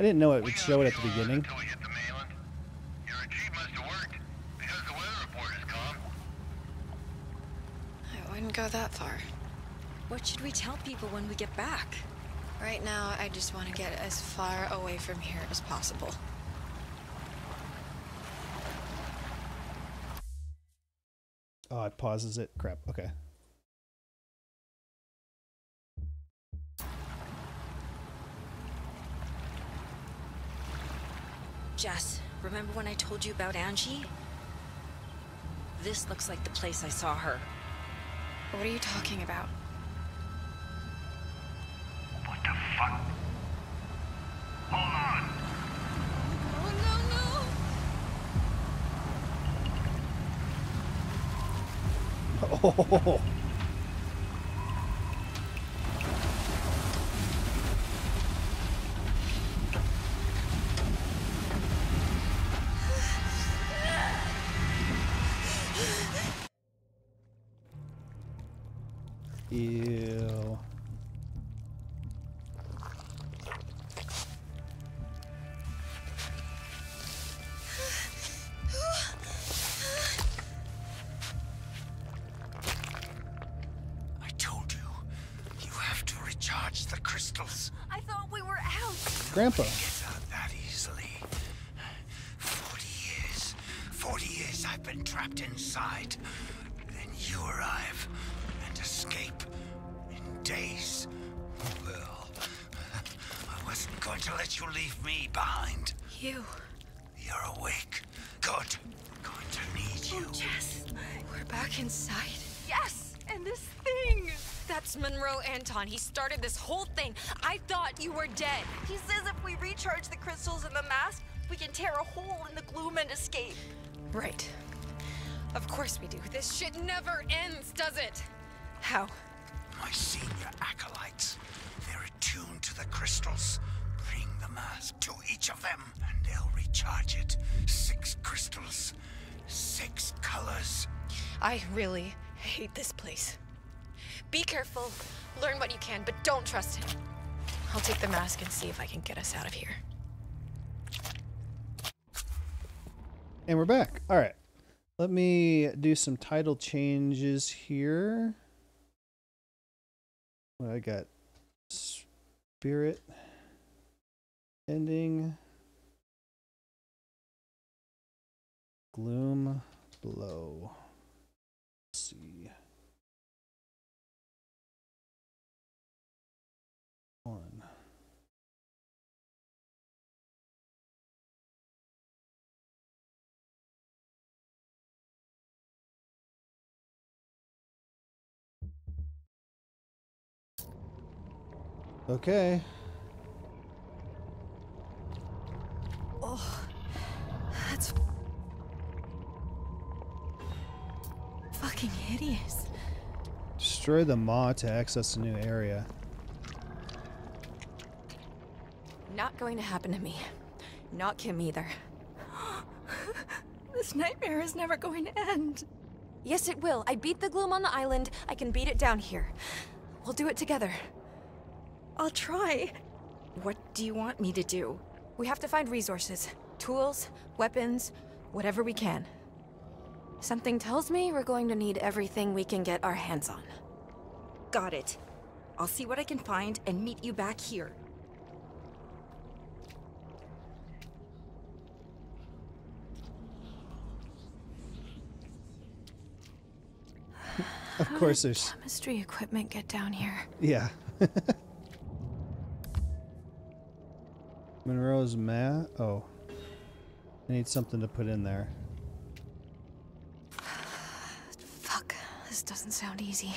I didn't know it would show it at the beginning. I wouldn't go that far. What should we tell people when we get back? Right now, I just want to get as far away from here as possible. Oh, it pauses it. Crap. Okay. Jess, remember when I told you about Angie? This looks like the place I saw her. What are you talking about? What the fuck? Hold on! Oh. [laughs] Ew. Going to let you leave me behind. You. You're awake. Good. I'm Going to need you. Oh, Jess. We're back inside. Yes, and this thing. That's Monroe Anton. He started this whole thing. I thought you were dead. He says if we recharge the crystals in the mask, we can tear a hole in the gloom and escape. Right. Of course we do. This shit never ends, does it? How? My senior acolytes. They're attuned to the crystals. Bring the mask to each of them, and they'll recharge it. Six crystals. Six colors. I really hate this place. Be careful. Learn what you can, but don't trust him. I'll take the mask and see if I can get us out of here. And we're back. All right. Let me do some title changes here. What I got? Spirit ending. Gloom blow Let's see. One. Okay. Oh, that's fucking hideous. Destroy the maw to access a new area. Not going to happen to me. Not Kim either. [gasps] This nightmare is never going to end. Yes, it will. I beat the gloom on the island. I can beat it down here. We'll do it together. I'll try. What do you want me to do? We have to find resources. Tools, weapons, whatever we can. Something tells me we're going to need everything we can get our hands on. Got it. I'll see what I can find and meet you back here. Of course, there's. Chemistry equipment get down here. Yeah. [laughs] Monroe's mat. Oh. I need something to put in there. Fuck, this doesn't sound easy.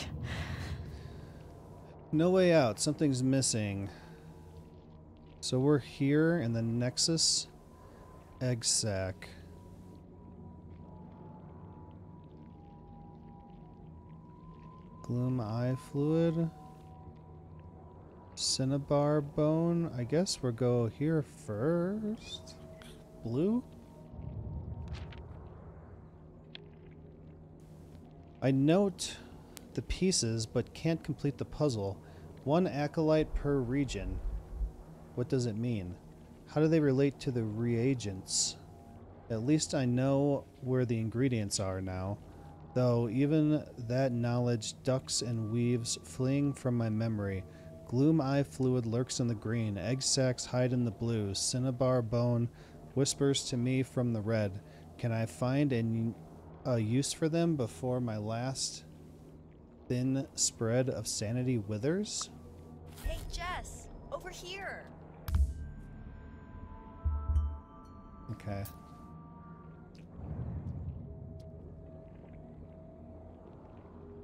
No way out. Something's missing. So we're here in the Nexus egg sac. Gloom eye fluid. Cinnabar bone. I guess we'll go here first. Blue? I note the pieces but can't complete the puzzle. One acolyte per region. What does it mean? How do they relate to the reagents? At least I know where the ingredients are now, though even that knowledge ducks and weaves, fleeing from my memory. Gloom eye fluid lurks in the green, egg sacs hide in the blue, cinnabar bone whispers to me from the red. Can I find a, a use for them before my last thin spread of sanity withers? Hey, Jess, over here. Okay.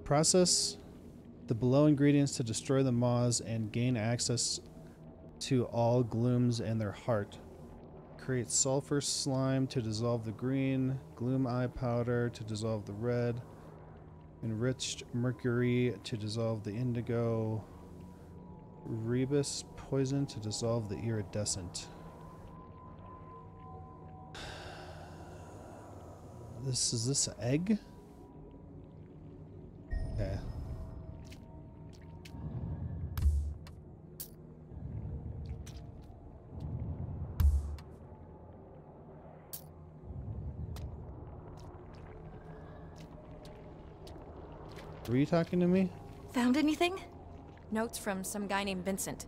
Process the below ingredients to destroy the maws and gain access to all glooms and their heart. Create sulfur slime to dissolve the green, gloom eye powder to dissolve the red, enriched mercury to dissolve the indigo, rebus poison to dissolve the iridescent. This is this egg? Okay. Were you talking to me? Found anything? Notes from some guy named Vincent.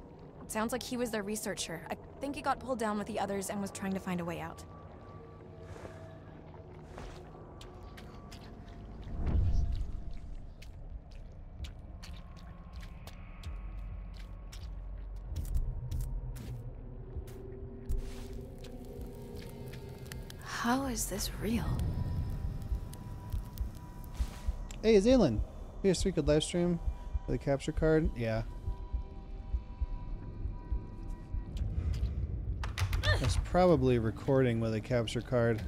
Sounds like he was their researcher. I think he got pulled down with the others and was trying to find a way out. How is this real? Hey, Zalen. Yes, we could live stream with a capture card. Yeah. That's probably recording with a capture card.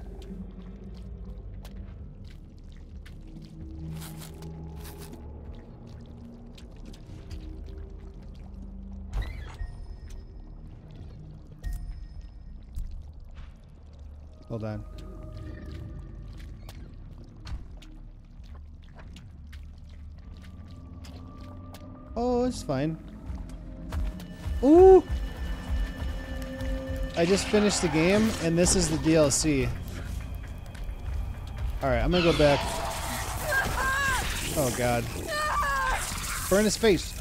Hold on. It's fine. Ooh! I just finished the game, and this is the DLC. Alright, I'm gonna go back. Oh god. Burn his face!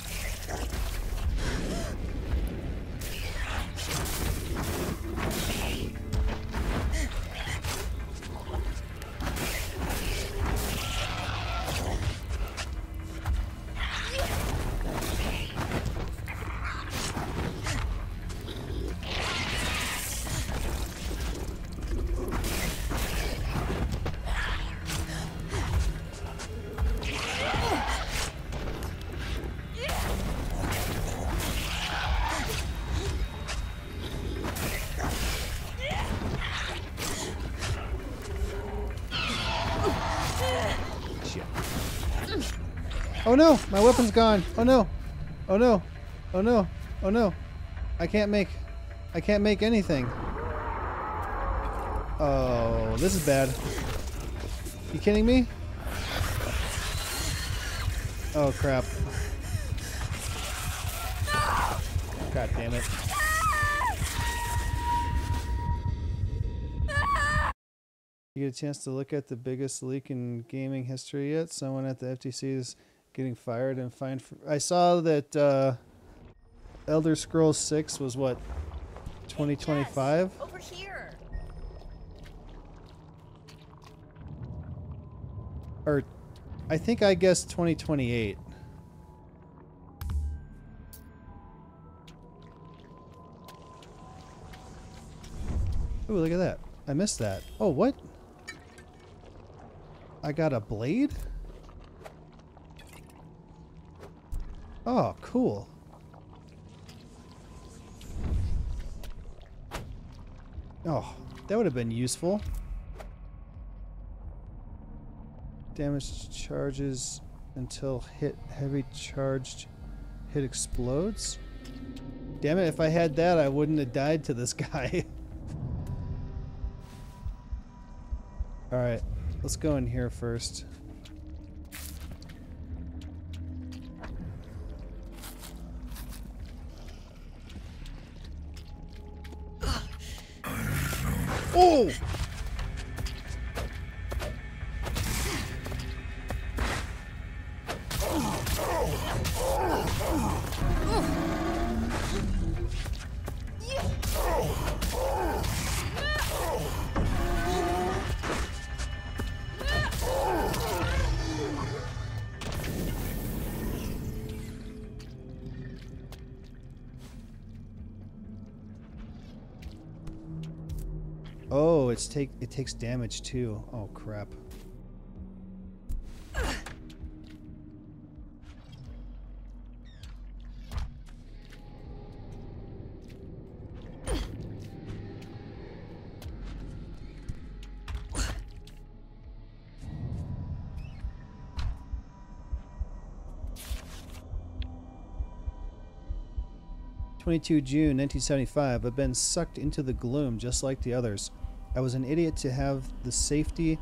Weapon's gone. Oh no. Oh no. Oh no. Oh no. I can't make I can't make anything. Oh, this is bad. You kidding me? Oh crap. God damn it. You get a chance to look at the biggest leak in gaming history yet? Someone at the FTC is getting fired and fined. For, I saw that uh, Elder Scrolls 6 was what 2025. Over here. or I think I guessed 2028. Ooh, look at that. I missed that. Oh, what? I got a blade? Oh, cool. Oh, that would have been useful. Damage charges until hit heavy charged hit explodes. Damn it, if I had that, I wouldn't have died to this [laughs] guy. Alright, let's go in here first. It takes damage too. Oh crap. Twenty-two June, nineteen seventy-five. I've been sucked into the gloom just like the others. I was an idiot to have the safety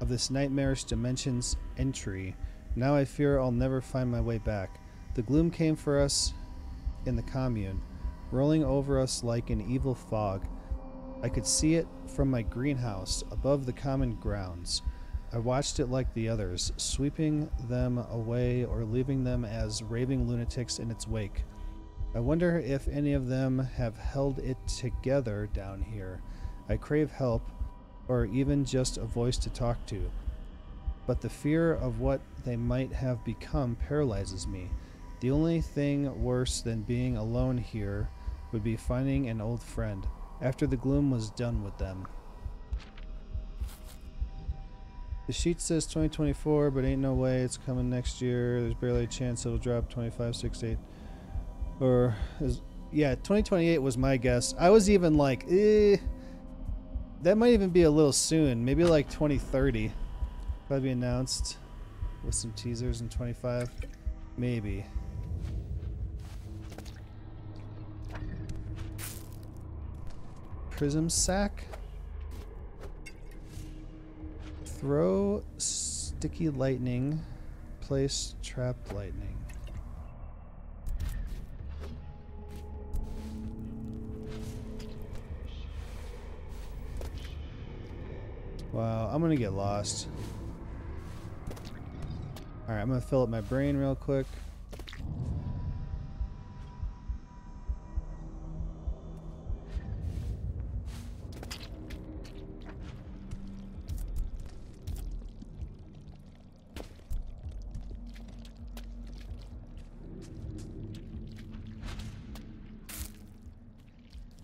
of this nightmarish dimension's entry. Now I fear I'll never find my way back. The gloom came for us in the commune, rolling over us like an evil fog. I could see it from my greenhouse above the common grounds. I watched it like the others, sweeping them away or leaving them as raving lunatics in its wake. I wonder if any of them have held it together down here. I crave help, or even just a voice to talk to. But the fear of what they might have become paralyzes me. The only thing worse than being alone here would be finding an old friend after the gloom was done with them. The sheet says 2024, but ain't no way it's coming next year. There's barely a chance it'll drop 25, 6, 8. Or, is, yeah, 2028 was my guess. I was even like, eh that might even be a little soon. Maybe like 2030. Probably announced with some teasers in 25. Maybe. Prism sack. Throw sticky lightning. Place trapped lightning. Wow, I'm gonna get lost. Alright, I'm gonna fill up my brain real quick.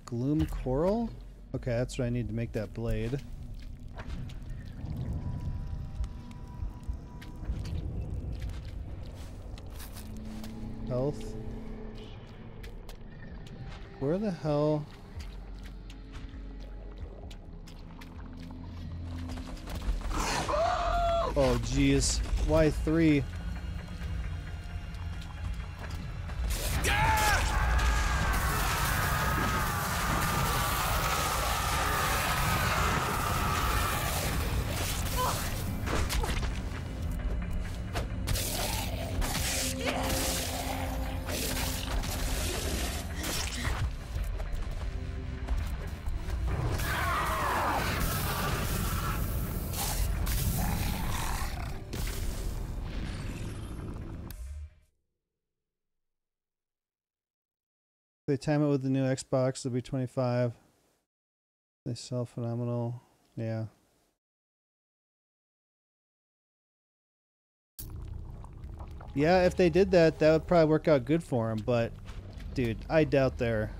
Gloom Coral? Okay, that's what I need to make that blade. health. Where the hell? Oh, jeez. Why three? Time it with the new Xbox, it'll be 25. They sell phenomenal. Yeah. Yeah, if they did that, that would probably work out good for them. But, dude, I doubt they're.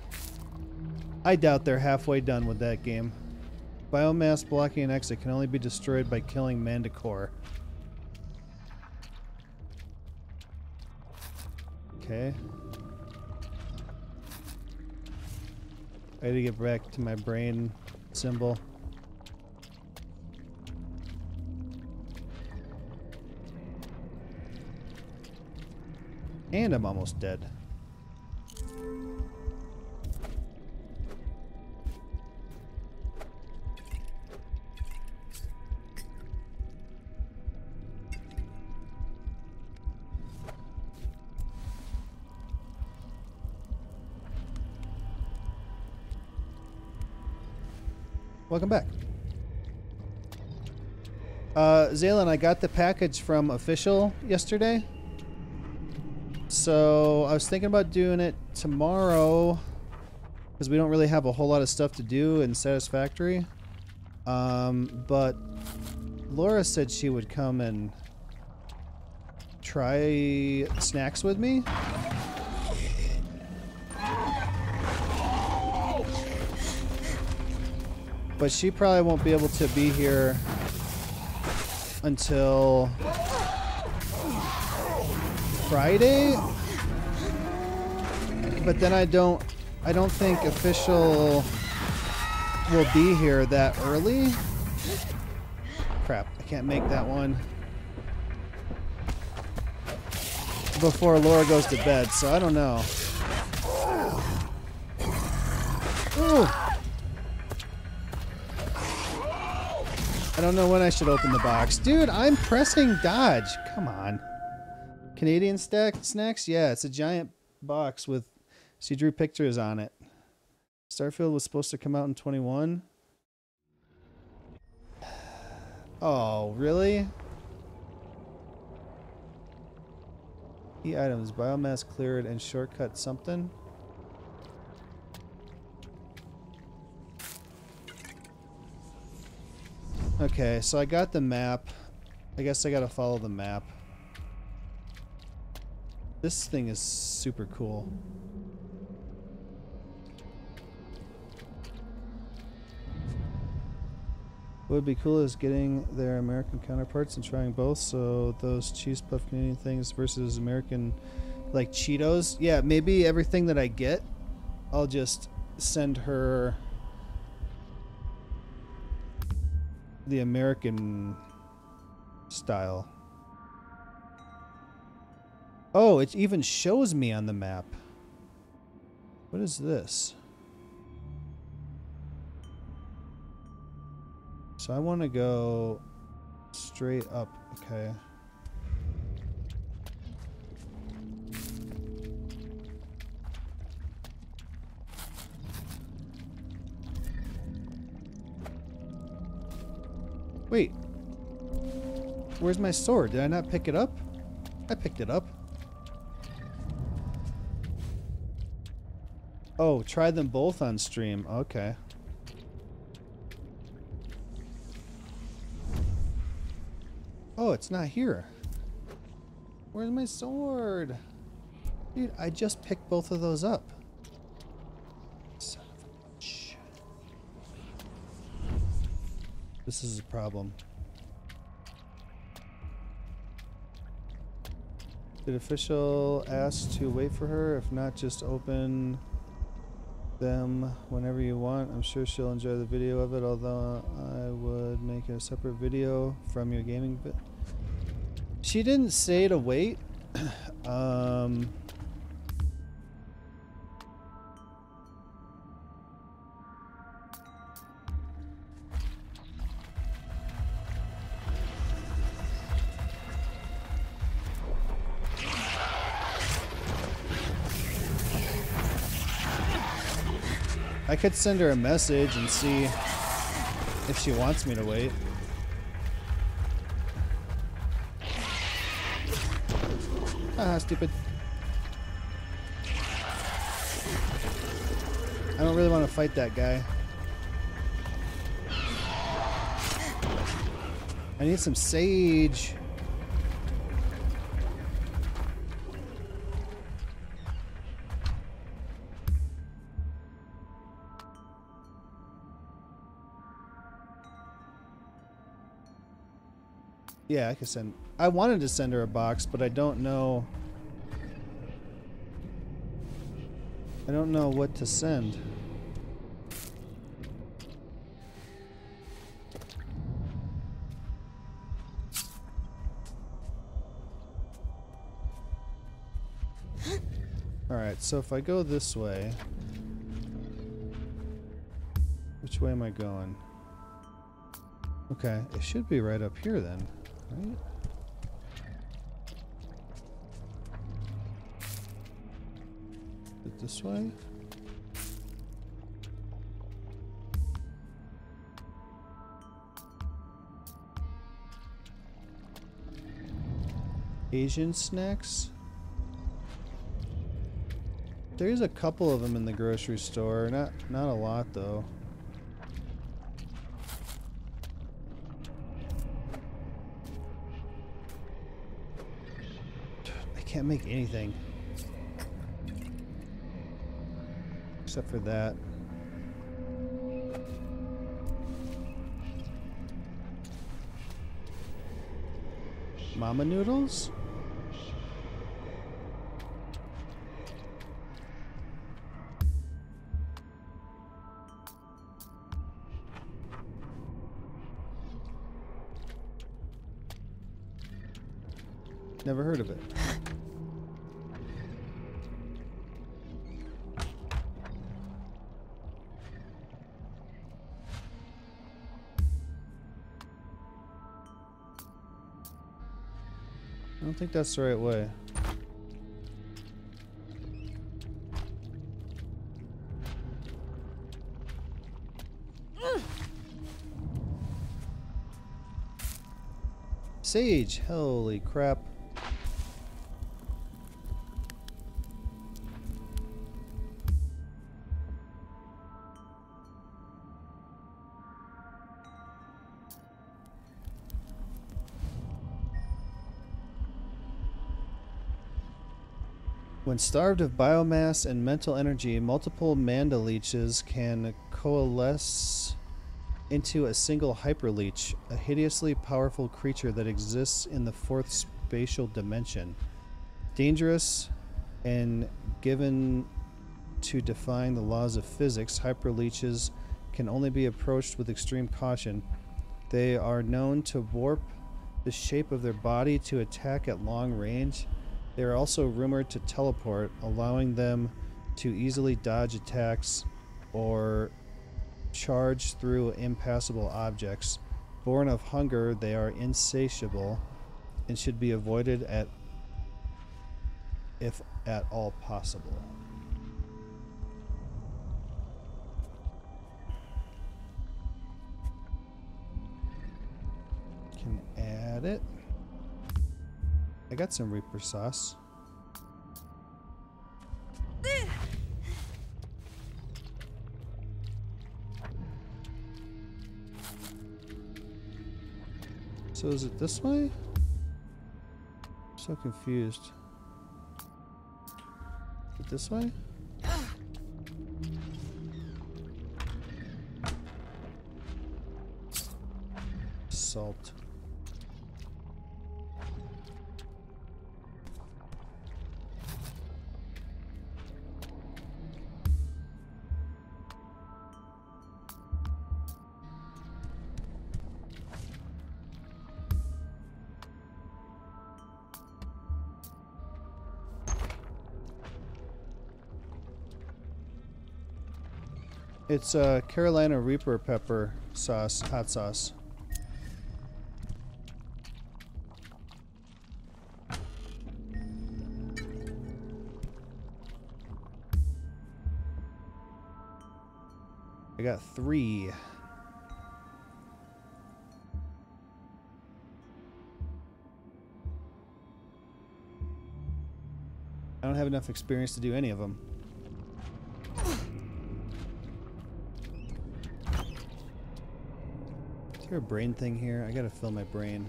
I doubt they're halfway done with that game. Biomass blocking an exit can only be destroyed by killing Manticore. Okay. I gotta get back to my brain symbol. And I'm almost dead. Welcome back. Uh, Zaylin, I got the package from Official yesterday. So I was thinking about doing it tomorrow because we don't really have a whole lot of stuff to do in Satisfactory. Um, but Laura said she would come and try snacks with me. But she probably won't be able to be here until Friday. But then I don't I don't think official will be here that early. Crap, I can't make that one. Before Laura goes to bed, so I don't know. Ooh. Don't know when I should open the box. Dude, I'm pressing dodge. Come on. Canadian stack snacks? Yeah, it's a giant box with she drew pictures on it. Starfield was supposed to come out in 21. Oh, really? E items, biomass cleared and shortcut something. Okay, so I got the map. I guess I gotta follow the map. This thing is super cool. What would be cool is getting their American counterparts and trying both. So those cheese puff Canadian things versus American, like Cheetos. Yeah, maybe everything that I get, I'll just send her the American style. Oh, it even shows me on the map. What is this? So I want to go straight up. Okay. Wait. Where's my sword? Did I not pick it up? I picked it up. Oh, try them both on stream. Okay. Oh, it's not here. Where's my sword? Dude, I just picked both of those up. Son of a bitch. This is a problem. Did official ask to wait for her? If not, just open them whenever you want. I'm sure she'll enjoy the video of it, although I would make a separate video from your gaming bit. She didn't say to wait. [clears throat] um, I could send her a message and see if she wants me to wait. Ah, stupid. I don't really want to fight that guy. I need some sage. Yeah, I could send. I wanted to send her a box, but I don't know. I don't know what to send. Alright, so if I go this way... Which way am I going? Okay, it should be right up here then, right? It this way? Asian snacks? There's a couple of them in the grocery store. Not not a lot though. I can't make anything. Except for that. Mama noodles? Never heard of it. [laughs] don't think that's the right way. Sage, holy crap. When starved of biomass and mental energy, multiple Mandaleeches can coalesce into a single hyperleech, a hideously powerful creature that exists in the fourth spatial dimension. Dangerous and given to defying the laws of physics, hyperleeches can only be approached with extreme caution. They are known to warp the shape of their body to attack at long range. They are also rumored to teleport, allowing them to easily dodge attacks or charge through impassable objects. Born of hunger, they are insatiable and should be avoided at if at all possible. Can add it. I got some Reaper sauce. So is it this way? I'm so confused. Is it this way? It's uh, Carolina Reaper pepper sauce, hot sauce. I got three. I don't have enough experience to do any of them. There a brain thing here? I gotta fill my brain.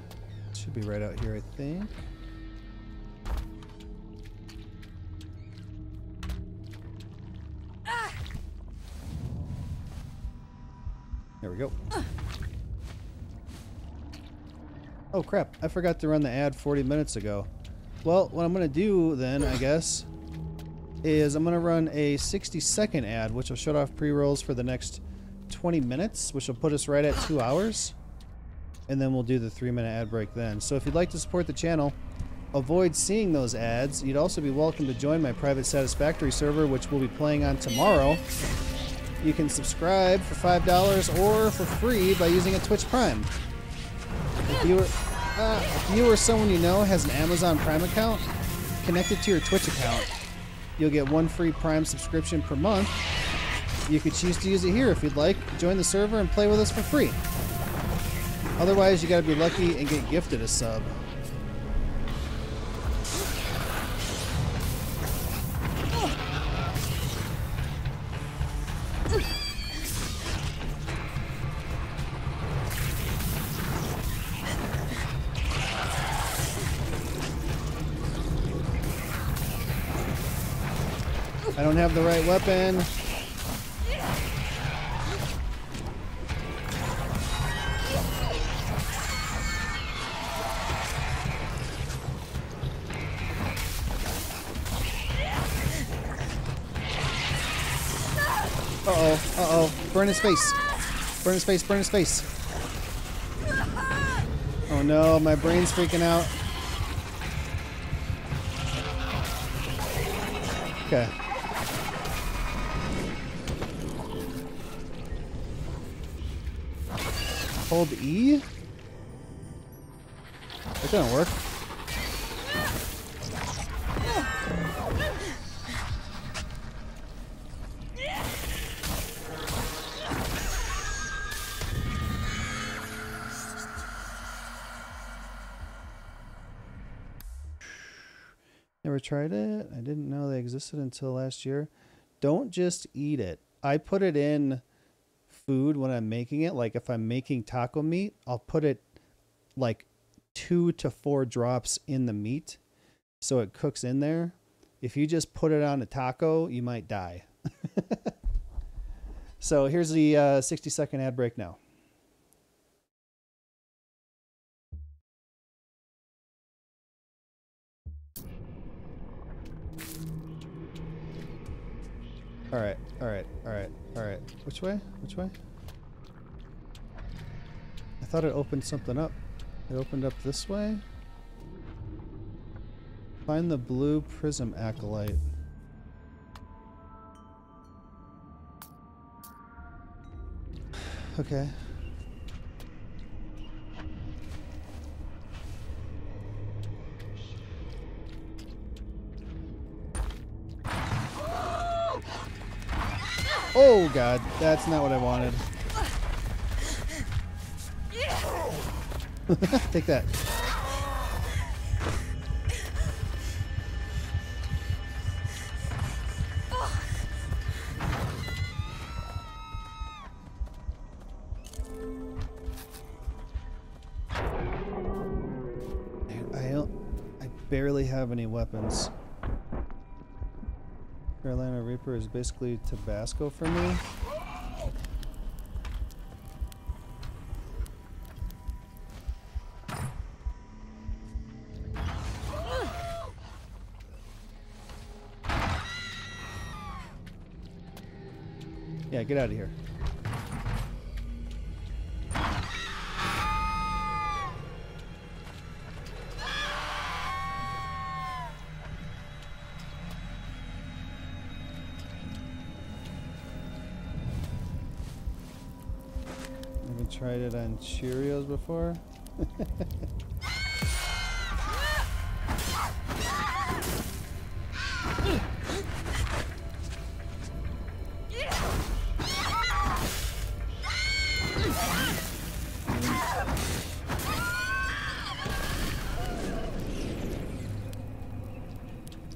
It should be right out here, I think. There we go. Oh crap, I forgot to run the ad 40 minutes ago. Well, what I'm to do then, I guess, is I'm to run a 60 second ad, which will shut off pre-rolls for the next 20 minutes, which will put us right at two hours. And then we'll do the three minute ad break then. So if you'd like to support the channel, avoid seeing those ads. You'd also be welcome to join my private Satisfactory server, which we'll be playing on tomorrow. You can subscribe for $5 or for free by using a Twitch Prime. If you, uh, if you or someone you know has an Amazon Prime account, connect it to your Twitch account. You'll get one free Prime subscription per month. You could choose to use it here if you'd like. Join the server and play with us for free. Otherwise, you gotta be lucky and get gifted a sub. I don't have the right weapon. Burn his face. Burn his face, burn his face. Oh no, my brain's freaking out. Okay. Hold E? That didn't work. Tried it. I didn't know they existed until last year. Don't just eat it. I put it in food when I'm making it. Like if I'm making taco meat, I'll put it like two to four drops in the meat so it cooks in there. If you just put it on a taco, you might die. [laughs] so here's the uh, 60 second ad break now. All right, all right, all right, all right. Which way? Which way? I thought it opened something up. It opened up this way? Find the blue prism acolyte. [sighs] Okay. Oh god, that's not what I wanted. [laughs] Take that. I don't, I barely have any weapons. Carolina Reaper is basically Tabasco for me. Yeah, get out of here. Cheerios before.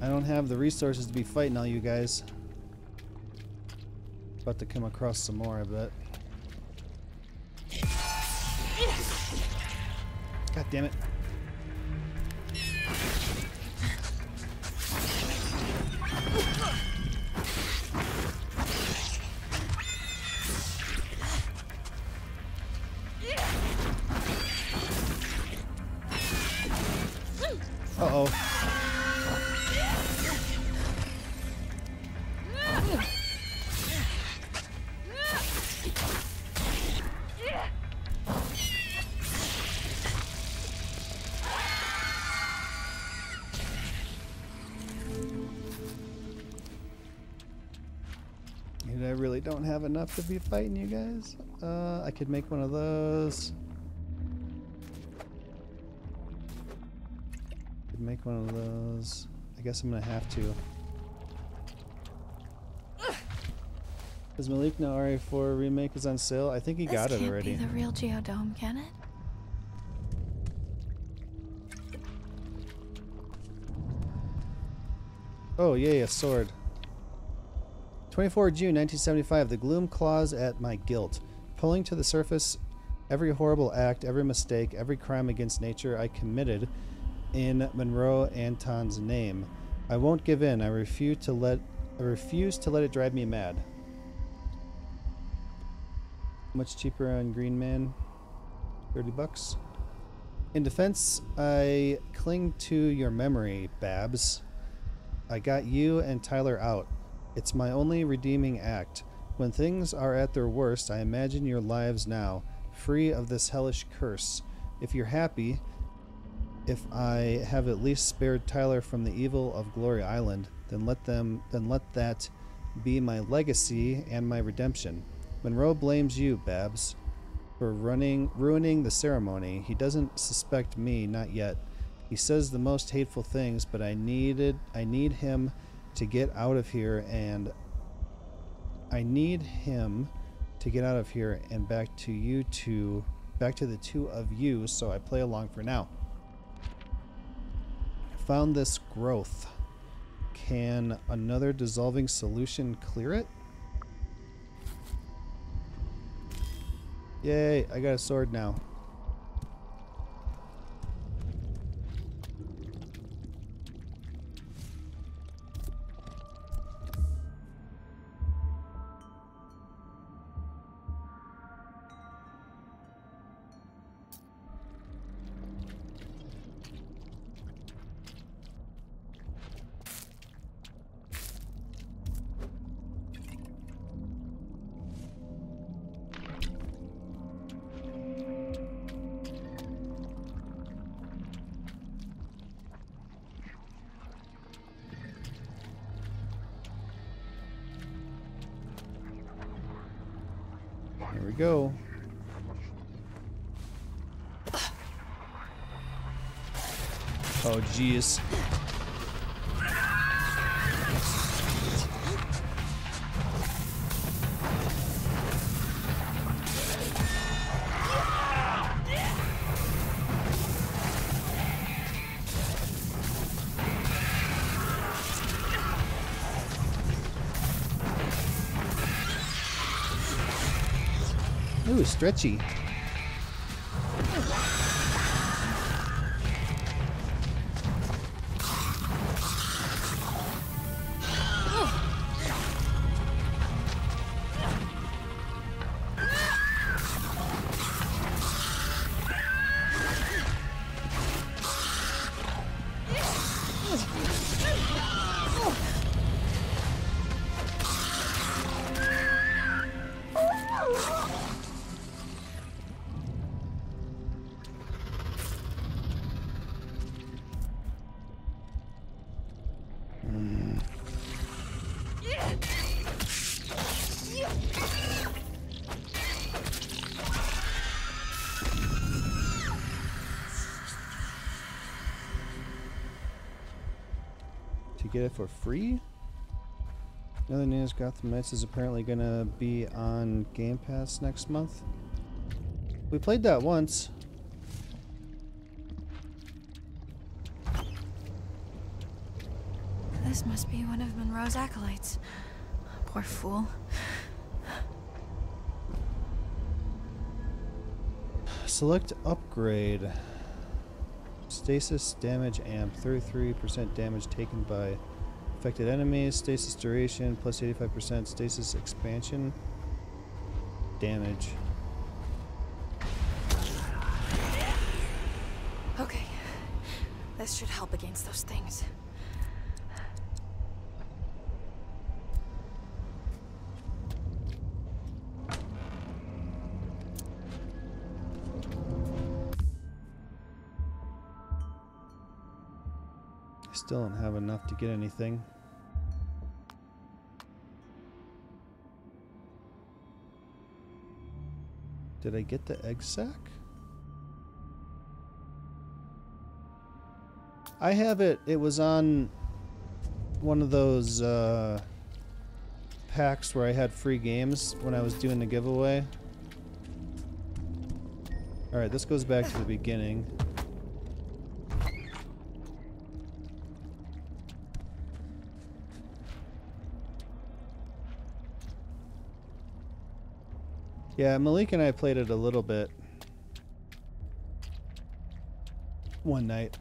I don't have the resources to be fighting all you guys. About to come across some more, I bet. Really don't have enough to be fighting you guys. Uh, I could make one of those. Could make one of those. I guess I'm gonna have to. Does Malik know RA4 remake is on sale? I think he This got it can't already. be the real Geodome, can it? Oh, yay, a sword. 24 June 1975. The gloom claws at my guilt, pulling to the surface every horrible act, every mistake, every crime against nature I committed in Monroe Anton's name. I won't give in. I refuse to let I refuse to let it drive me mad. Much cheaper on Green Man. 30 bucks. In defense, I cling to your memory, Babs. I got you and Tyler out. It's my only redeeming act. When things are at their worst, I imagine your lives now, free of this hellish curse. If you're happy, if I have at least spared Tyler from the evil of Glory Island, then let them then let that be my legacy and my redemption. Monroe blames you, Babs, for running ruining the ceremony. He doesn't suspect me, not yet. He says the most hateful things, but I needed I need him to get out of here and I need him to get out of here and back to you two back to the two of you, so I play along for now. Found this growth. Can another dissolving solution clear it? Yay, I got a sword now. Stretchy. Get it for free? Another news, Gotham Knights is apparently gonna be on Game Pass next month. We played that once. This must be one of Monroe's acolytes. Poor fool. Select upgrade. Stasis damage amp. 33% damage taken by affected enemies. Stasis duration plus 85%. Stasis expansion damage. Get anything. Did I get the egg sack? I have it. It was on one of those uh, packs where I had free games when I was doing the giveaway. Alright, this goes back to the beginning. Yeah, Malik and I played it a little bit. One night.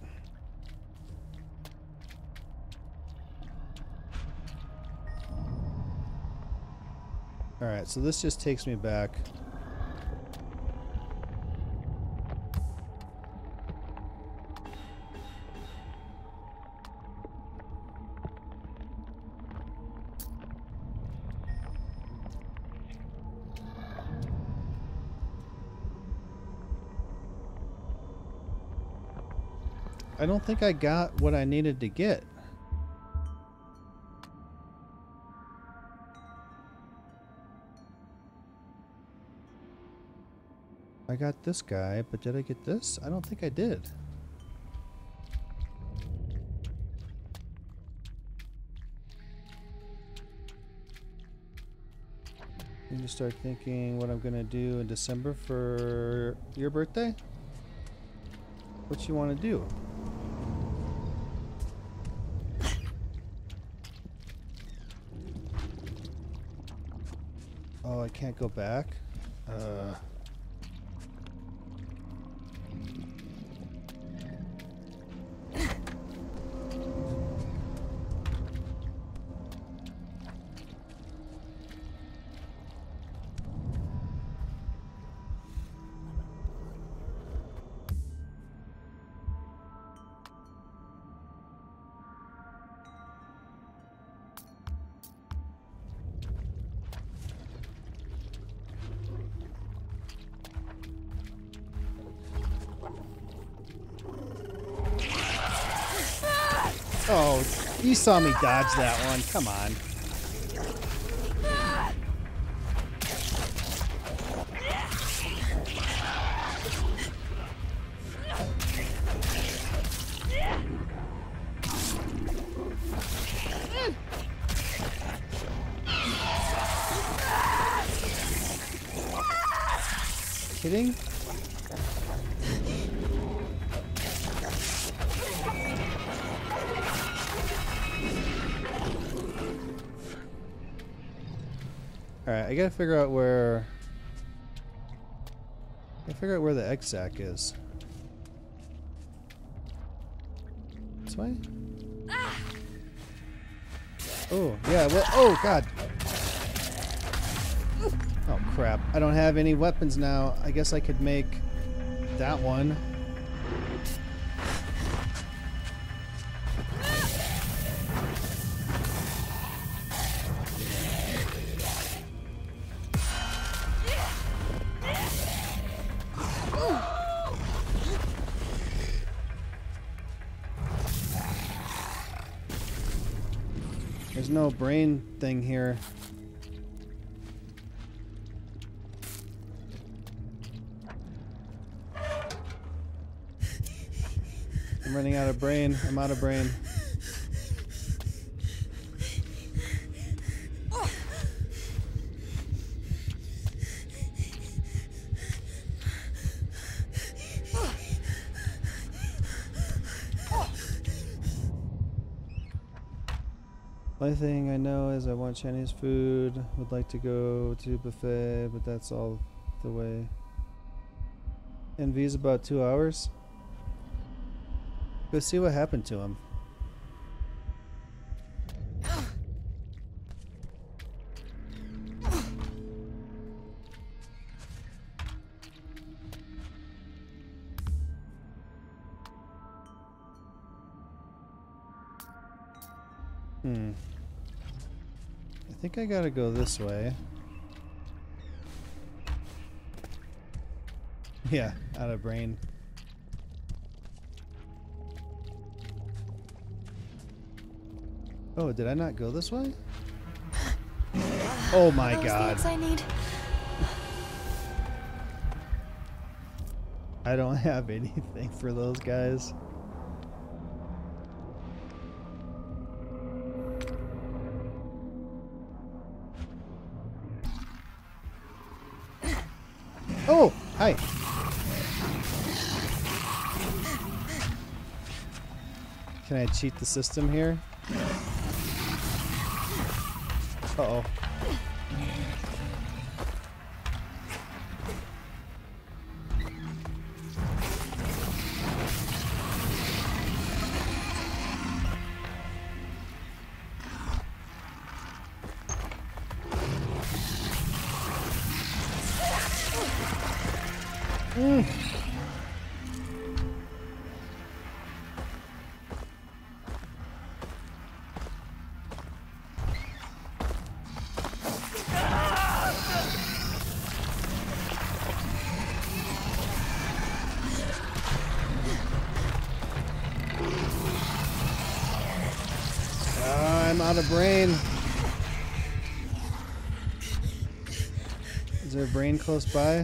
Alright, so this just takes me back. Don't think I got what I needed to get. I got this guy, but did I get this? I don't think I did. Need to start thinking what I'm gonna do in December for your birthday. What you want to do? I can't go back. Uh. Saw me dodge that one. Come on. Gotta figure out where... I gotta figure out where the egg sack is. This way? Oh, yeah, well, oh, God. Oh, crap. I don't have any weapons now. I guess I could make that one. Brain thing here. I'm running out of brain. I'm out of brain. Only thing I know is I want Chinese food. Would like to go to buffet, but that's all the way. NV's about two hours. Go see what happened to him. Think I gotta go this way. Yeah, out of brain. Oh, did I not go this way? Oh my Those god. I need. I don't [laughs] have anything for those guys. I cheat the system here? Uh-oh. Mm. Brain. Is there a brain close by?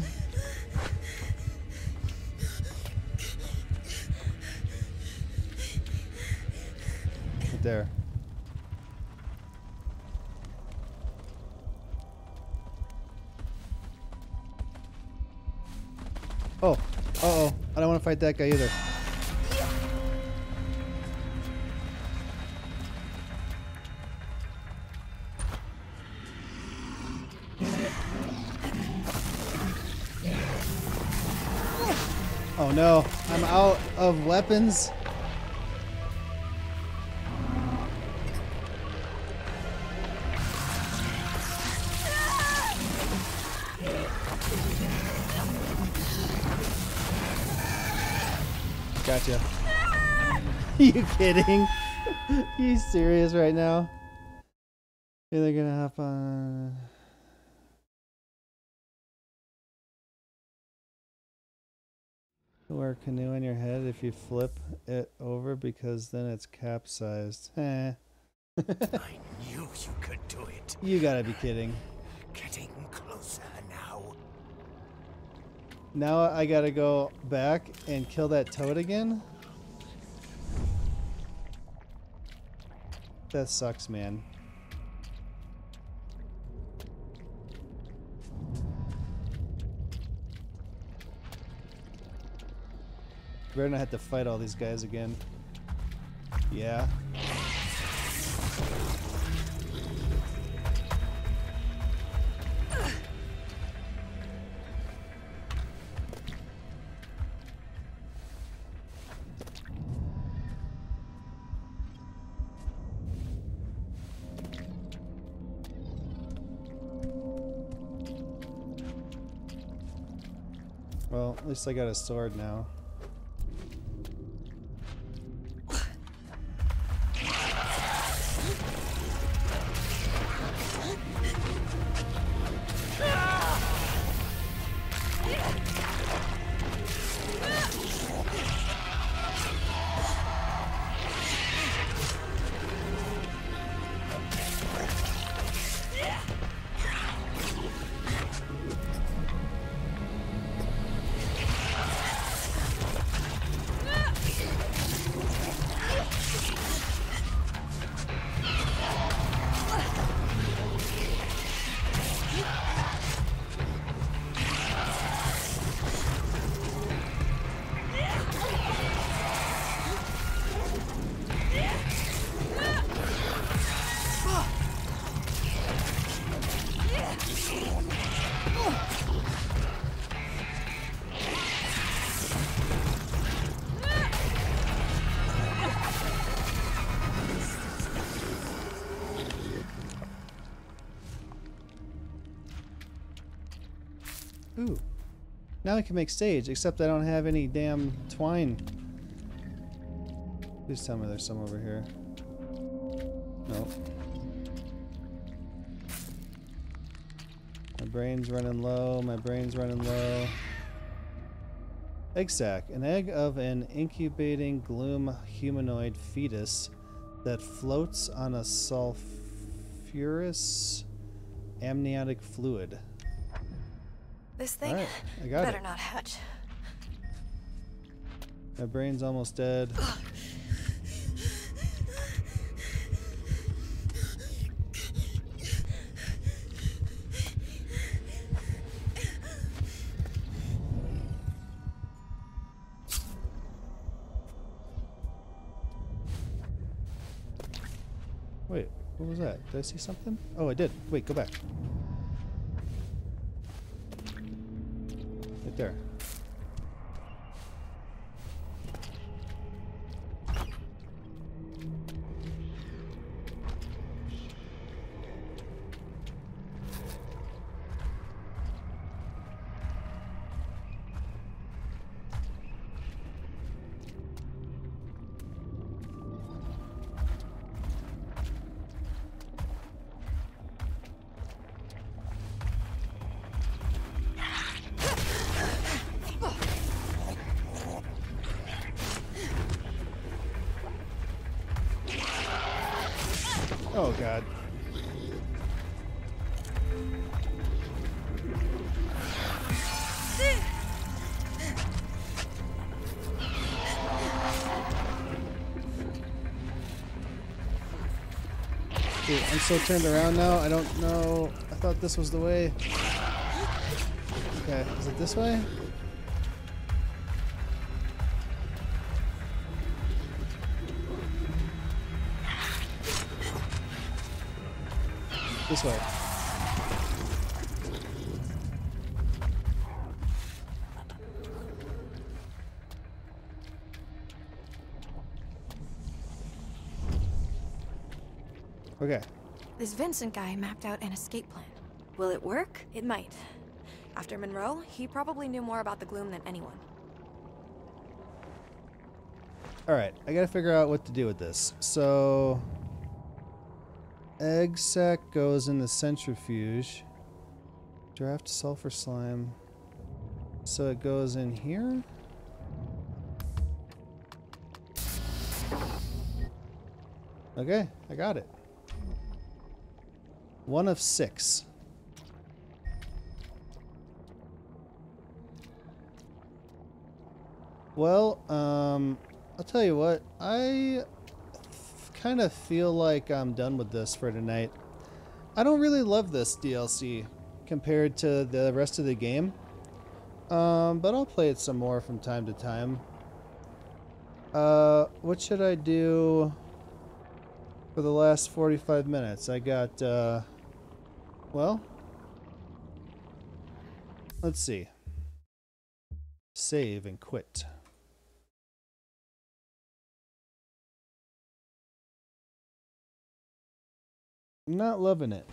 Right there. Oh, uh oh. I don't want to fight that guy either. No, I'm out of weapons. Gotcha. [laughs] you kidding? [laughs] you serious right now? You're gonna hop on. Canoe on your head if you flip it over because then it's capsized. Eh. [laughs] I knew you could do it. you gotta be kidding. [sighs] Getting closer now. Now I gotta go back and kill that toad again? That sucks, man. Better not have to fight all these guys again. Yeah. Well, at least I got a sword now. Now I can make stage, except I don't have any damn twine. Please tell me there's some over here. Nope. My brain's running low. My brain's running low. Egg sac. An egg of an incubating gloom humanoid fetus that floats on a sulfurous amniotic fluid. This thing Alright, I got better it. not hatch. My brain's almost dead. Wait, what was that? Did I see something? Oh, I did. Wait, go back. Right there. I'm so turned around now. I don't know. I thought this was the way. Okay, is it this way? This way. Okay. This Vincent guy mapped out an escape plan. Will it work? It might. After Monroe, he probably knew more about the gloom than anyone. Alright, I gotta figure out what to do with this. So. Egg sac goes in the centrifuge. Draft sulfur slime. So it goes in here? Okay, I got it. One of six. Well, um, I'll tell you what, I kind of feel like I'm done with this for tonight. I don't really love this DLC compared to the rest of the game, um, but I'll play it some more from time to time. Uh, what should I do for the last 45 minutes? I got, uh, well, let's see. Save and quit. Not loving it.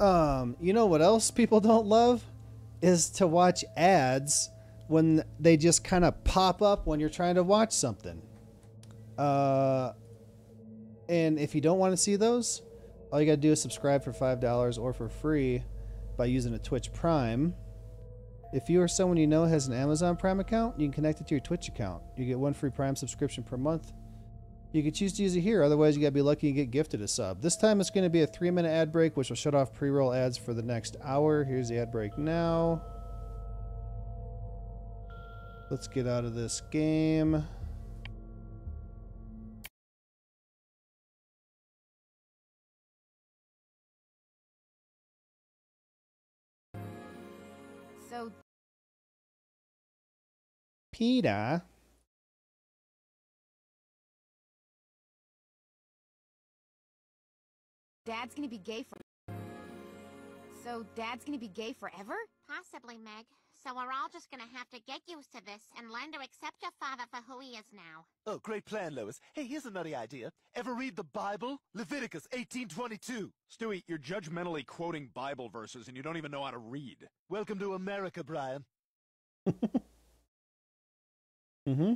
Um, you know what else people [laughs] don't love is to watch ads when they just kind of pop up when you're trying to watch something. Uh, and if you don't want to see those, all you got to do is subscribe for $5 or for free by using a Twitch Prime. If you or someone you know has an Amazon Prime account, you can connect it to your Twitch account. You get one free Prime subscription per month. You can choose to use it here, otherwise, you got to be lucky and get gifted a sub. This time it's going to be a three minute ad break, which will shut off pre roll ads for the next hour. Here's the ad break now. Let's get out of this game. So Peter. Dad's gonna be gay for. So Dad's gonna be gay forever? Possibly, Meg. So we're all just gonna have to get used to this and learn to accept your father for who he is now. Oh, great plan, Lois. Hey, here's a nutty idea. Ever read the Bible? Leviticus 18:22. Stewie, you're judgmentally quoting Bible verses and you don't even know how to read. Welcome to America, Brian. [laughs] Mm-hmm.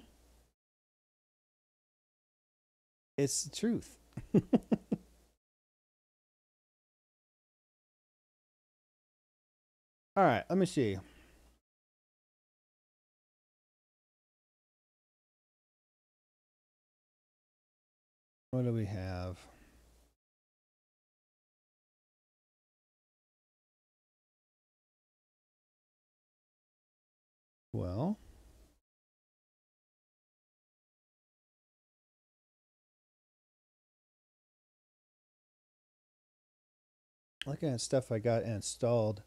It's the truth. [laughs] All right, let me see. What do we have? Well, looking at stuff I got installed,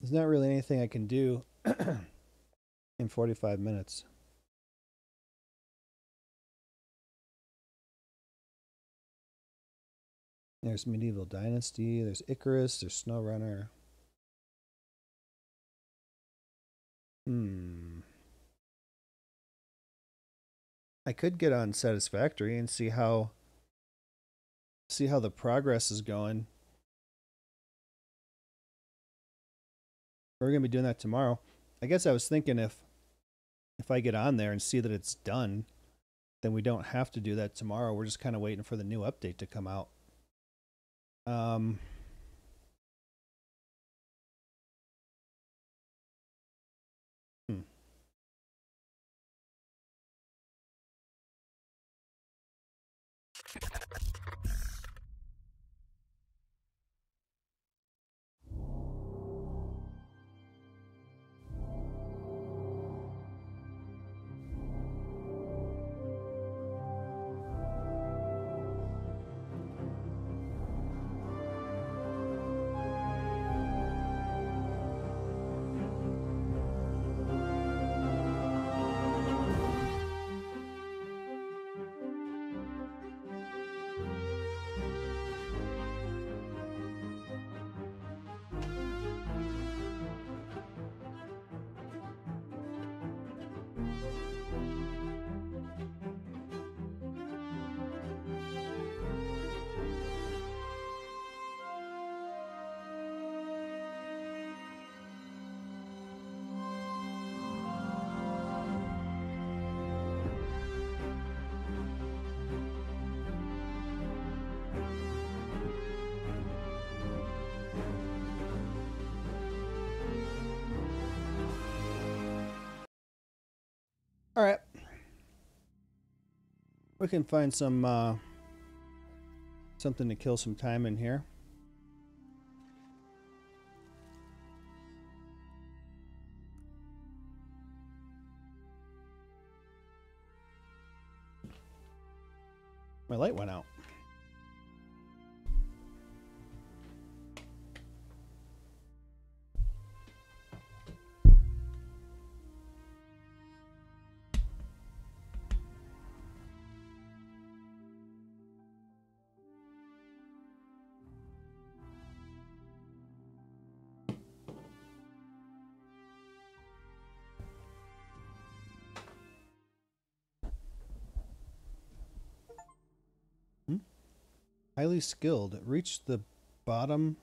there's not really anything I can do [clears throat] in 45 minutes. There's Medieval Dynasty, there's Icarus, there's SnowRunner. Hmm. I could get on Satisfactory and see how see how the progress is going. We're gonna be doing that tomorrow. I guess I was thinking if if I get on there and see that it's done, then we don't have to do that tomorrow. We're just kind of waiting for the new update to come out. Um hmm. We can find some uh, something to kill some time in here. Highly skilled. Reach the bottom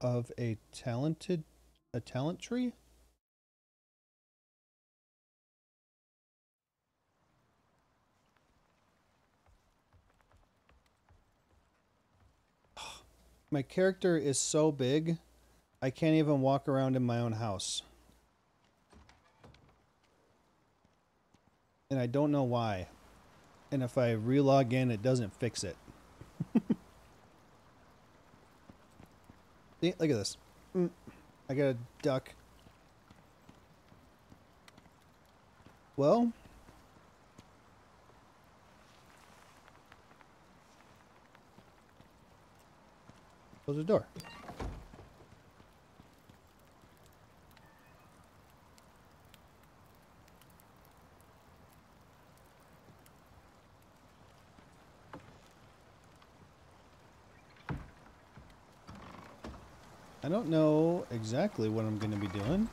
of a talented a talent tree? [sighs] My character is so big, I can't even walk around in my own house. And I don't know why. And if I relog in, it doesn't fix it. See, look at this. Mm, I got a duck. Well, close the door. I don't know exactly what I'm going to be doing.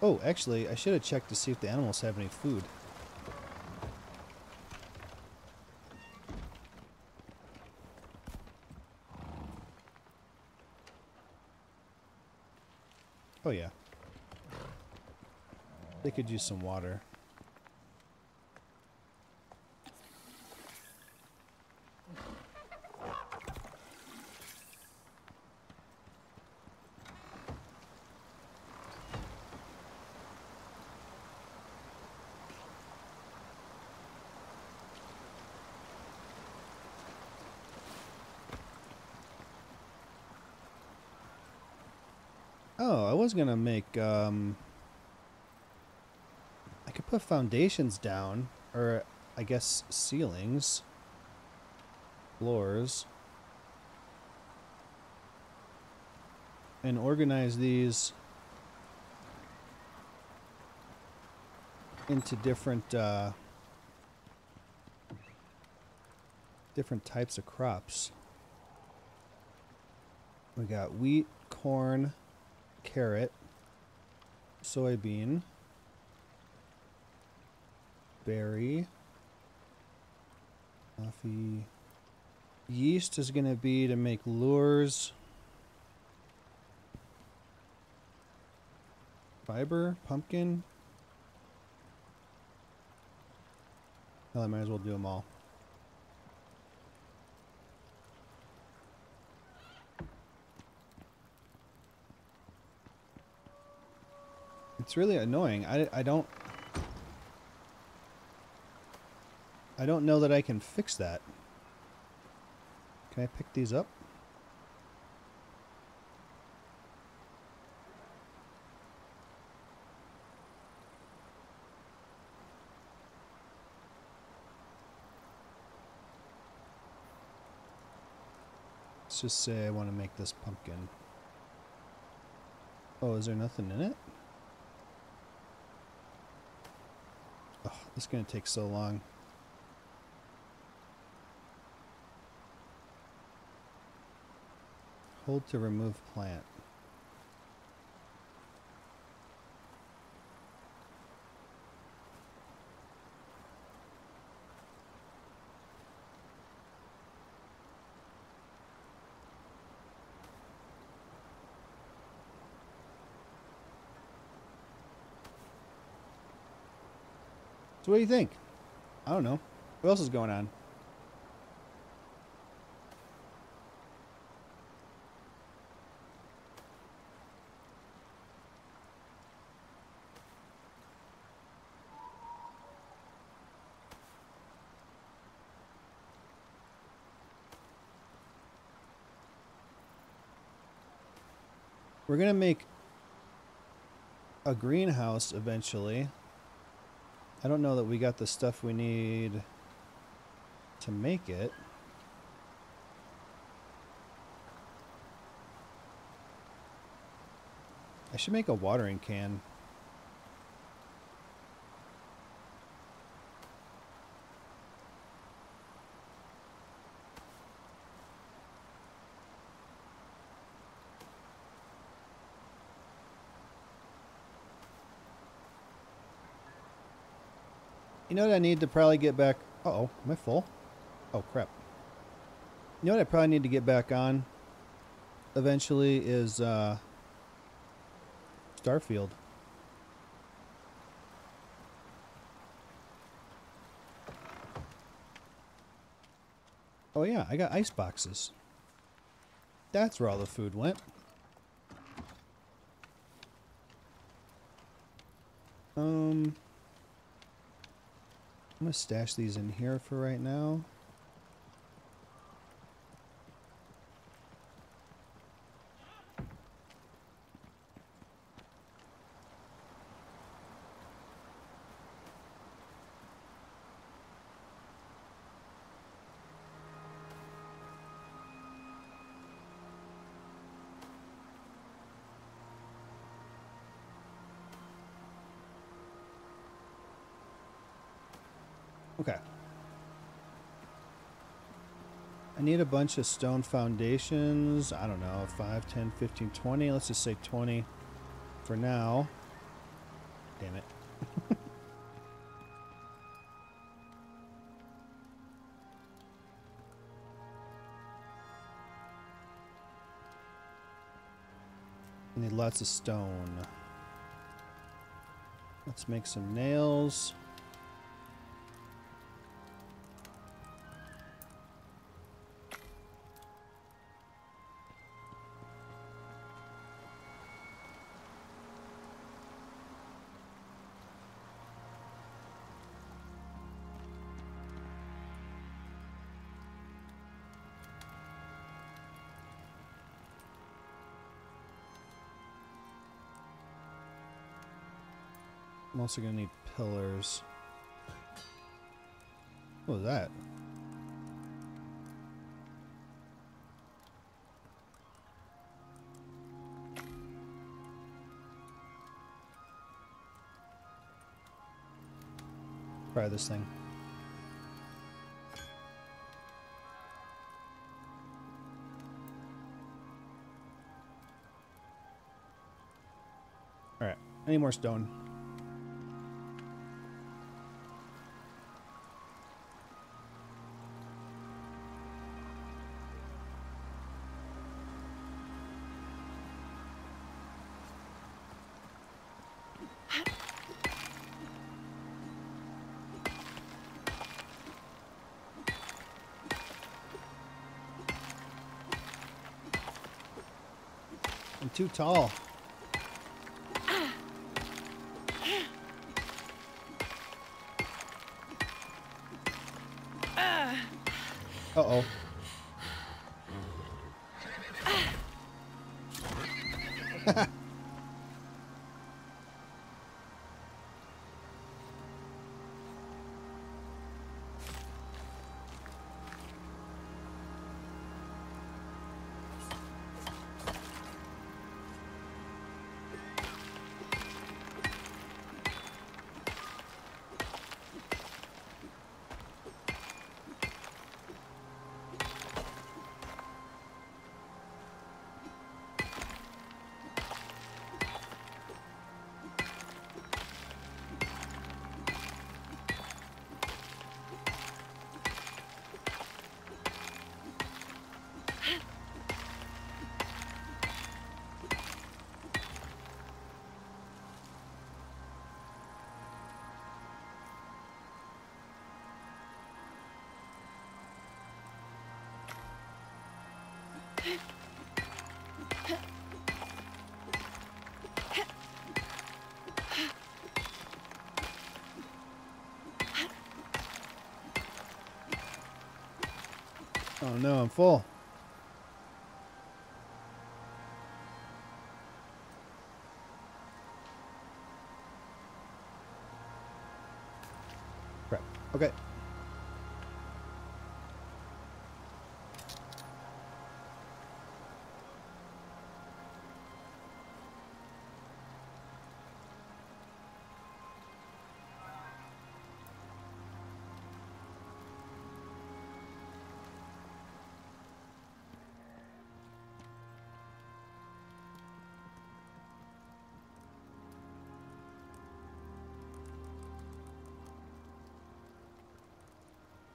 Oh, actually, I should have checked to see if the animals have any food. Oh yeah. They could use some water. Oh, I was gonna make, um... I could put foundations down, or I guess ceilings, floors, and organize these into different, uh, different types of crops. We got wheat, corn, carrot, soybean, berry, uh, coffee. Yeast is going to be to make lures. Fiber, pumpkin. Well, I might as well do them all. It's really annoying. I, I don't... I don't know that I can fix that. Can I pick these up? Let's just say I want to make this pumpkin. Oh, is there nothing in it? This is going to take so long. Hold to remove plant. So what do you think? I don't know. What else is going on? We're going to make a greenhouse eventually. I don't know that we got the stuff we need to make it. I should make a watering can. You know what I need to probably get back... Uh oh am I full? Oh, crap. You know what I probably need to get back on eventually is uh, Starfield. Oh yeah, I got ice boxes. That's where all the food went. Um... I'm going to stash these in here for right now. Okay. I need a bunch of stone foundations. I don't know, 5, 10, 15, 20. Let's just say 20 for now. Damn it. [laughs] Need lots of stone. Let's make some nails. Also gonna need pillars. What was that? Try this thing. Alright, any more stone? Too tall. Oh no, I'm full.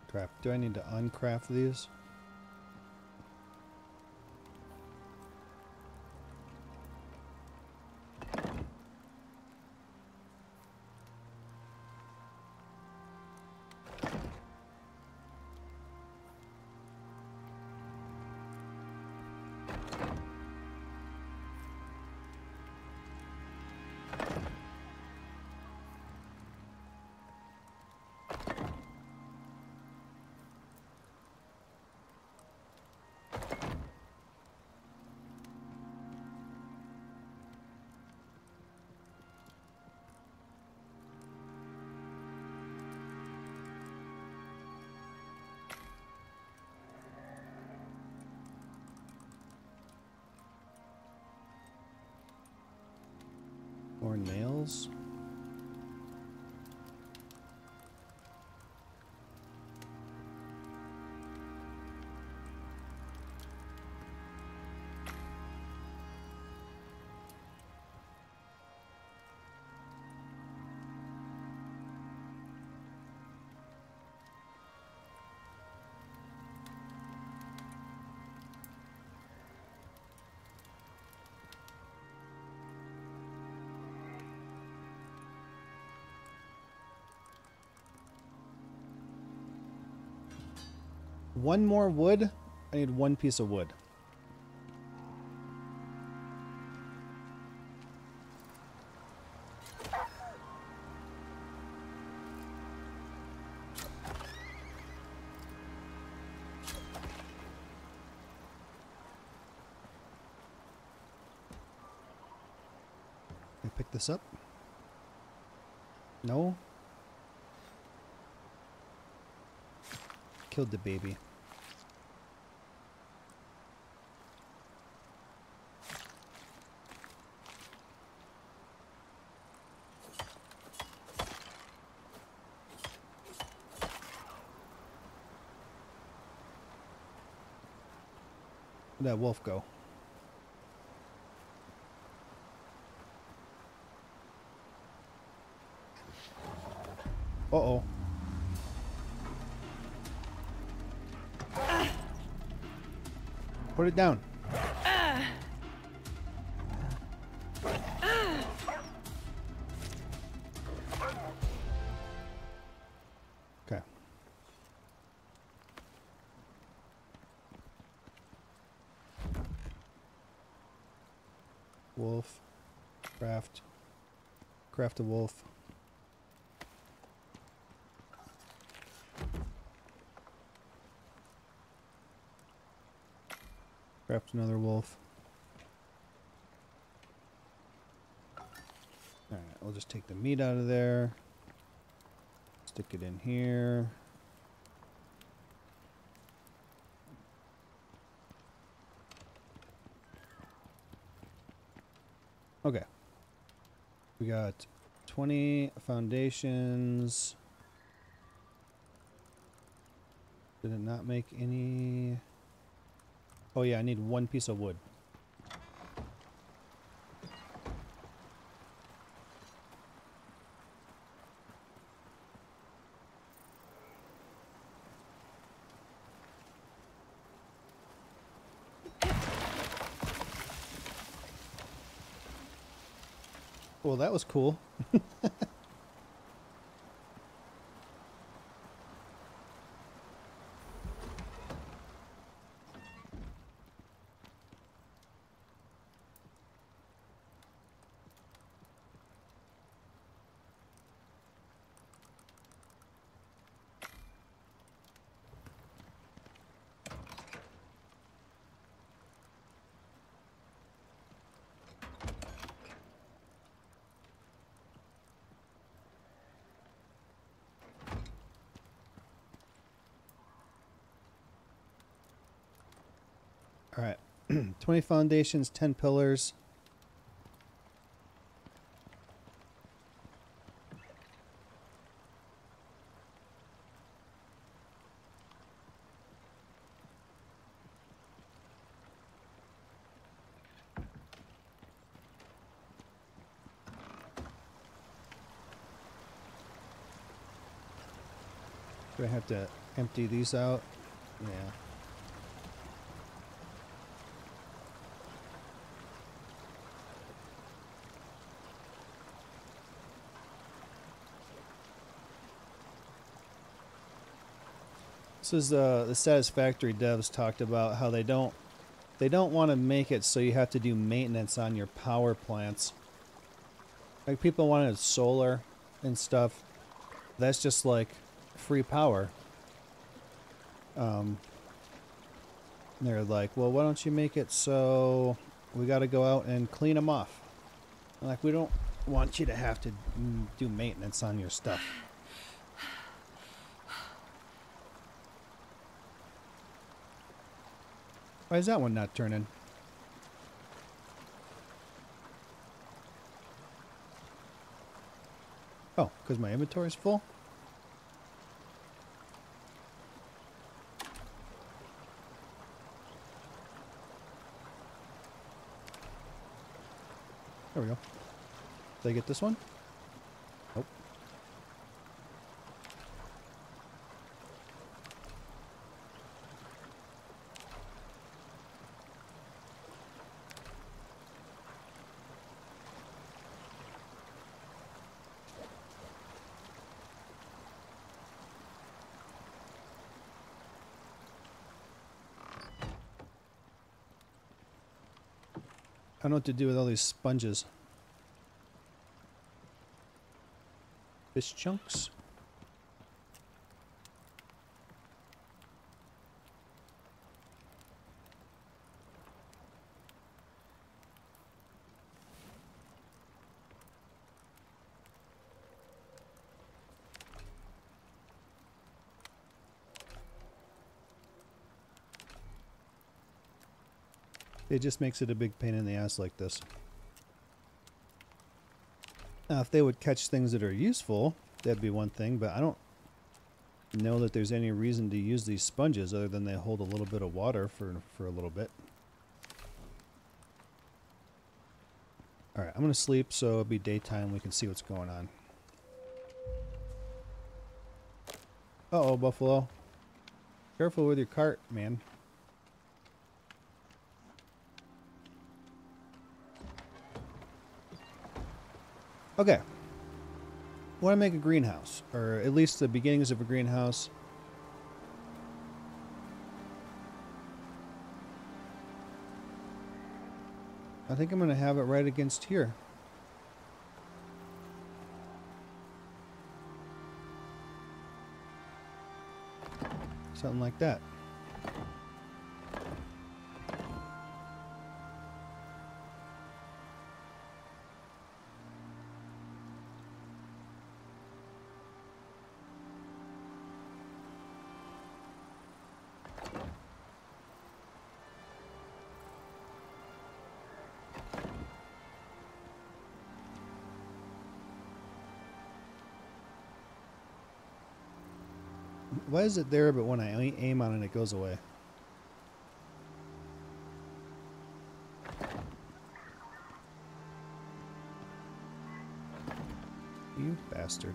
Crap. Do I need to uncraft these? Nails? One more wood. I need one piece of wood. I pick this up? No? Killed the baby. That wolf go? Uh-oh. Put it down. Okay. Craft a wolf. Craft another wolf. Alright, we'll just take the meat out of there. Stick it in here. Okay. Got 20 foundations. Did it not make any... Oh yeah, I need one piece of wood. That was cool. [laughs] All right. 20 foundations, 10 pillars. Do I have to empty these out? Yeah. This is uh, the Satisfactory devs talked about how they don't they don't want to make it so you have to do maintenance on your power plants. Like people wanted solar and stuff. That's just like free power. Um, they're like, well, why don't you make it so we got to go out and clean them off? Like, we don't want you to have to mm, do maintenance on your stuff. Why is that one not turning? Oh, because my inventory is full? There we go. Did I get this one? Don't know what to do with all these sponges. Fish chunks. It just makes it a big pain in the ass like this. Now, if they would catch things that are useful, that'd be one thing, but I don't know that there's any reason to use these sponges other than they hold a little bit of water for, for a little bit. Alright, I'm going to sleep so it'll be daytime. We can see what's going on. Uh-oh, Buffalo. Careful with your cart, man. Okay. want to make a greenhouse, or at least the beginnings of a greenhouse. I think I'm going to have it right against here. Something like that. Why is it there, but when I aim on it, it goes away? You bastard.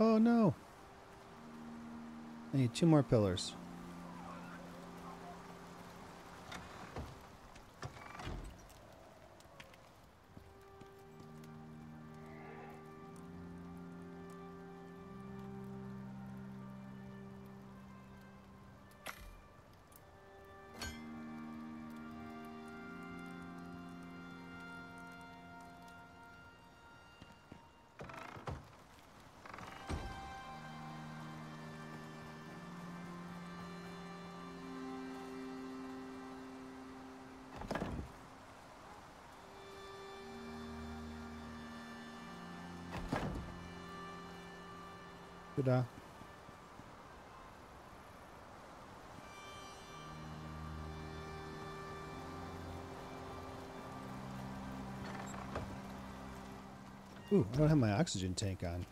Oh no. I need two more pillars. Ooh, I don't have my oxygen tank on.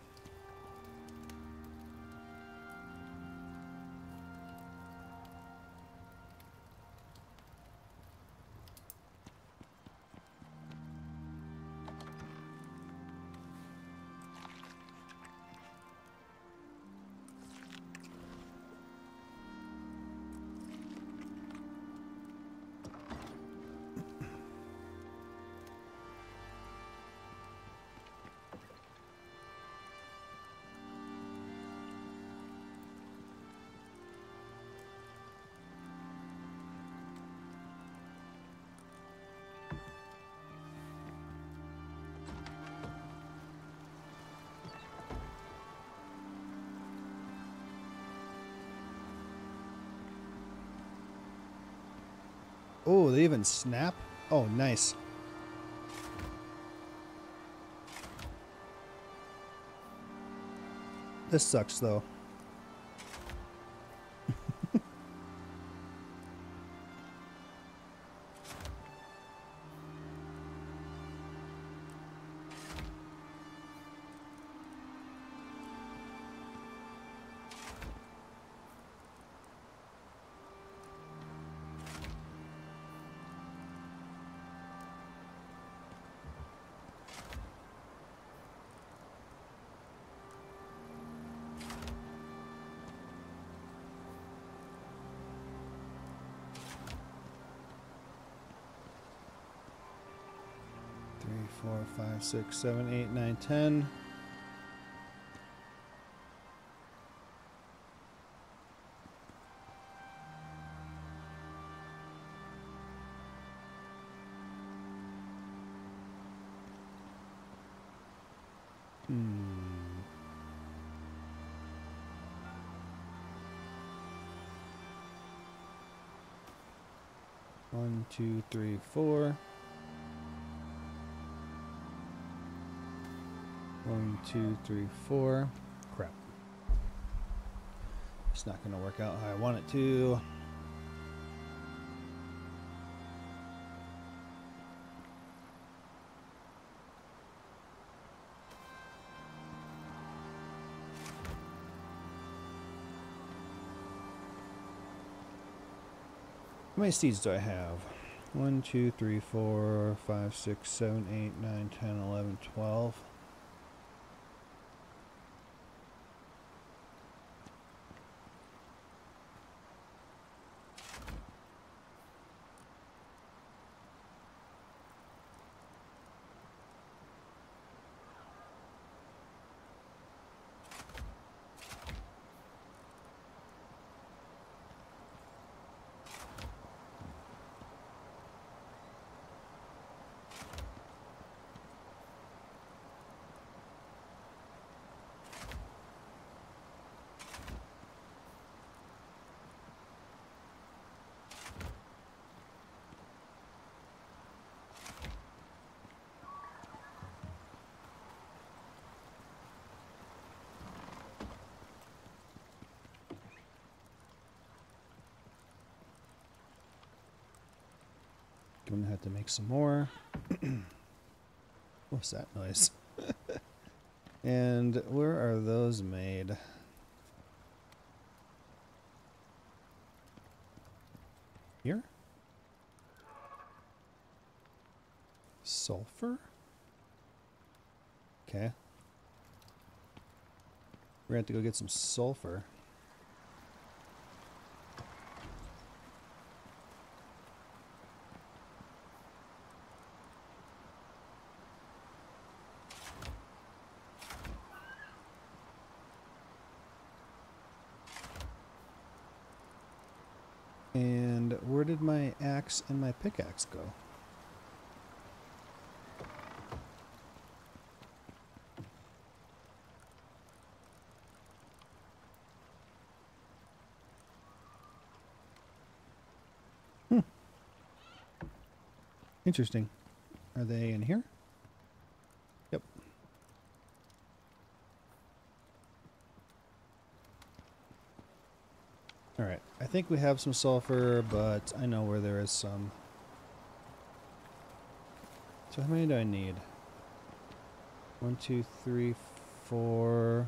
Even snap? Oh, nice. This sucks, though. Six, seven, eight, nine, ten. Hmm. One, two, three, four. Two, three, four. Crap. It's not going to work out how I want it to. How many seeds do I have? 1, 2, 3, 4, 5, 6, 7, 8, 9, 10, 11, 12. I'm going to have to make some more. [clears throat] What's that noise? [laughs] and where are those made? Here? Sulfur? Okay. We're going to have to go get some sulfur. Axe and my pickaxe go? Hmm. Interesting. Are they in here? Yep. Alright, I think we have some sulfur, but I know where there is some. So how many do I need? One, two, three, four,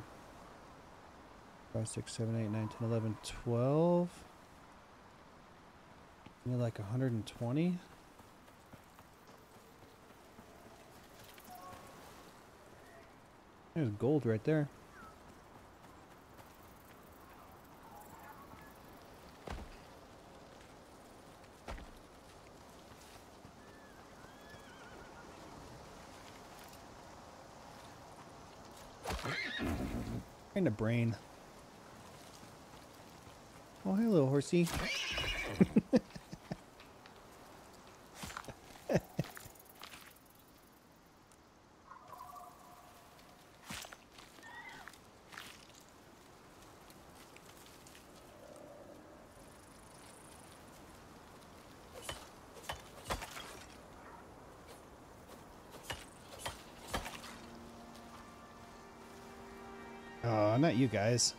five, six, seven, eight, nine, ten, eleven, twelve. I need like 120. There's gold right there. Kind of brain. Oh, hey, little horsey. [laughs] Oh, not you guys.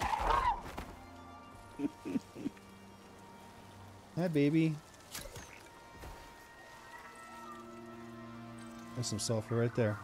[laughs] Hi, baby. There's some sulfur right there.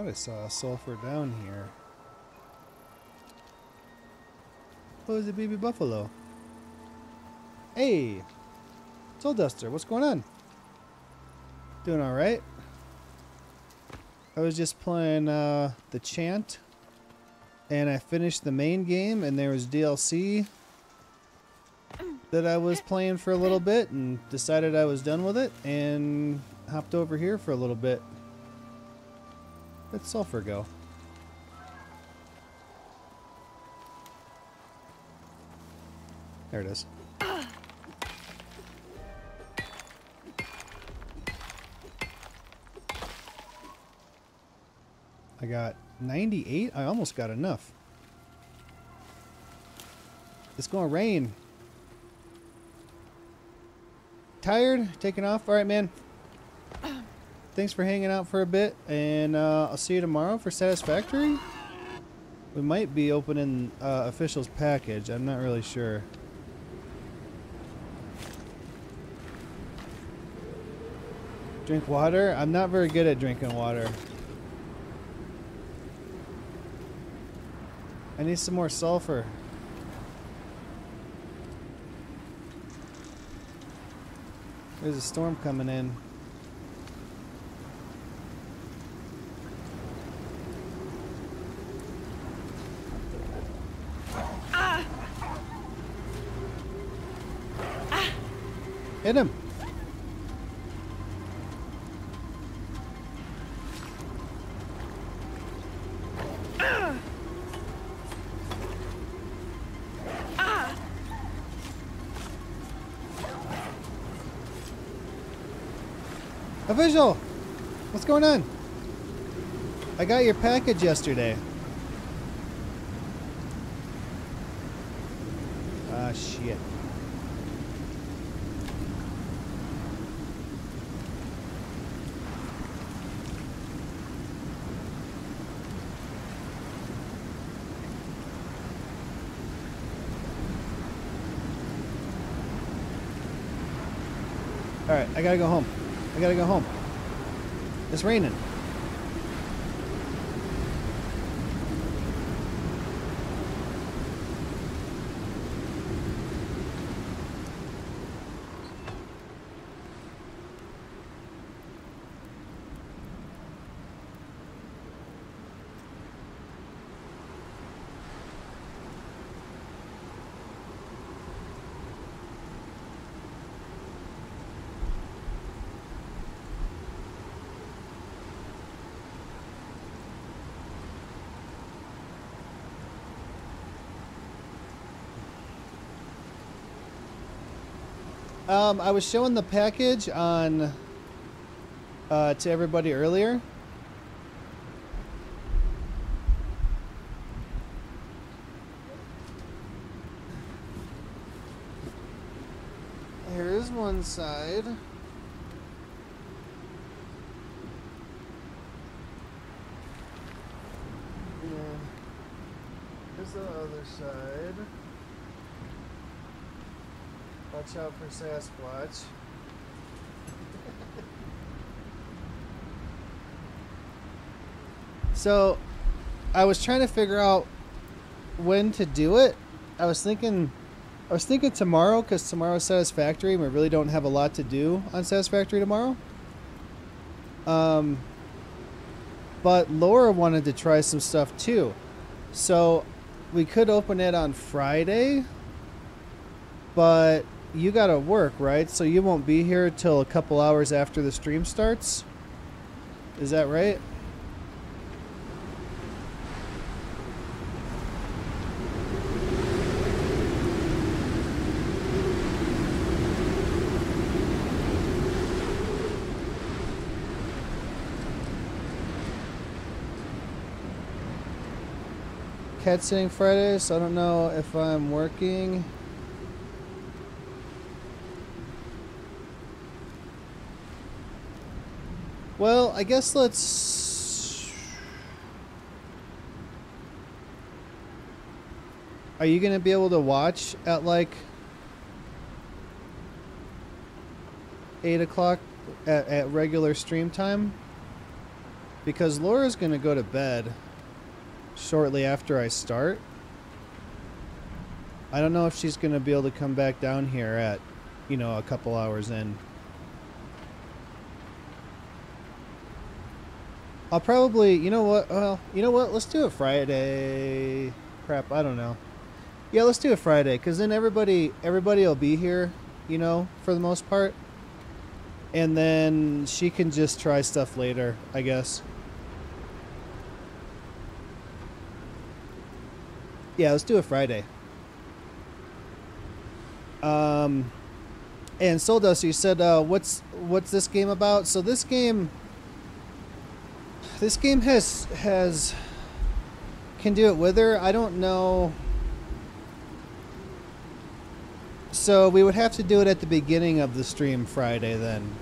Thought I saw sulfur down here. Oh, is baby buffalo? Hey! Soul Duster, what's going on? Doing alright? I was just playing uh, the Chant, and I finished the main game, and there was DLC that I was playing for a little bit, and decided I was done with it, and hopped over here for a little bit. Let sulfur go. There it is. I got 98. I almost got enough. It's going to rain. Tired? Taking off? All right, man. Thanks for hanging out for a bit, and uh, I'll see you tomorrow for Satisfactory. We might be opening uh, official's package. I'm not really sure. Drink water? I'm not very good at drinking water. I need some more sulfur. There's a storm coming in. Hit him. Official! What's going on? I got your package yesterday. Ah, shit. Alright, I gotta go home. I gotta go home. It's raining. Um, I was showing the package on uh, to everybody earlier. Here's one side. Yeah. Here's the other side. Watch out for Sasquatch. so, I was trying to figure out when to do it. I was thinking I was thinking tomorrow because tomorrow's Satisfactory and we really don't have a lot to do on Satisfactory tomorrow. Um, but Laura wanted to try some stuff too. So we could open it on Friday, but you gotta work, right? So you won't be here till a couple hours after the stream starts. Is that right? Cat sitting Friday, so I don't know if I'm working. Well, I guess let's. Are you going to be able to watch at like 8 o'clock at, at regular stream time? Because Laura's going to go to bed shortly after I start. I don't know if she's going to be able to come back down here at, you know, a couple hours in. I'll probably, you know what? Well, you know what? Let's do it Friday. Crap, I don't know. Yeah, let's do it Friday, cause then everybody, everybody will be here, you know, for the most part. And then she can just try stuff later, I guess. Yeah, let's do it Friday. Um, and Soldust, you said, uh, what's what's this game about? So this game this game has has can do it with her. I don't know. So we would have to do it at the beginning of the stream Friday then.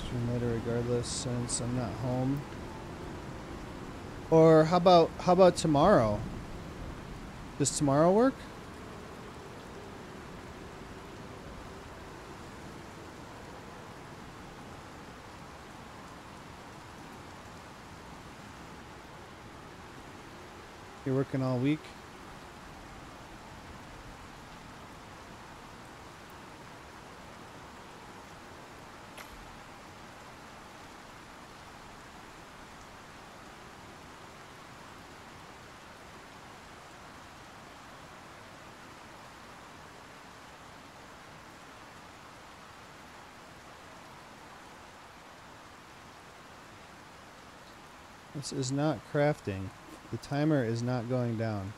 Stream later regardless since I'm not home. Or how about how about tomorrow? Does tomorrow work? You're working all week? This is not crafting. The timer is not going down.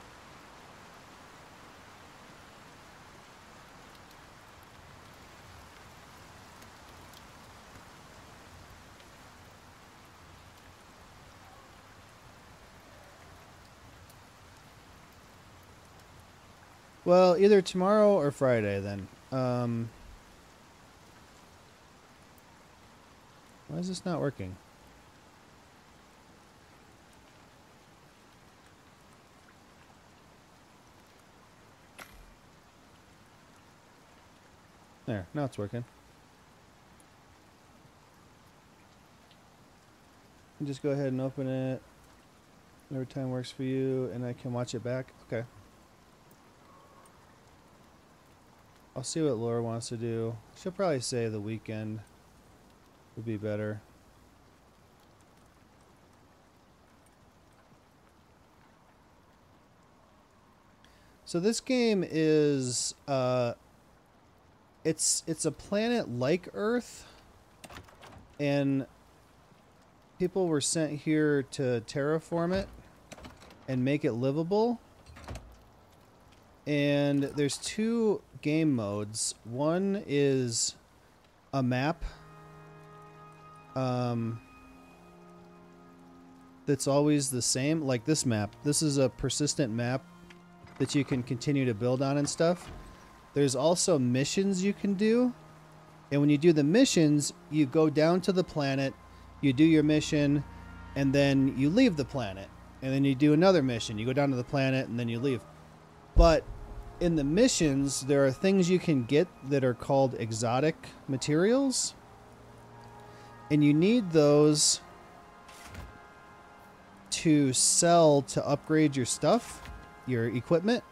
Well, either tomorrow or Friday then. Um, why is this not working? There, now it's working. And just go ahead and open it. Every time works for you, and I can watch it back. Okay. I'll see what Laura wants to do. She'll probably say the weekend would be better. So this game is uh, it's it's a planet like Earth, and people were sent here to terraform it and make it livable. And there's two game modes. One is a map. Um, that's always the same, like this map. This is a persistent map that you can continue to build on and stuff. There's also missions you can do. And when you do the missions, you go down to the planet, you do your mission, and then you leave the planet. And then you do another mission. You go down to the planet and then you leave. But in the missions, there are things you can get that are called exotic materials. And you need those to sell to upgrade your stuff, your equipment.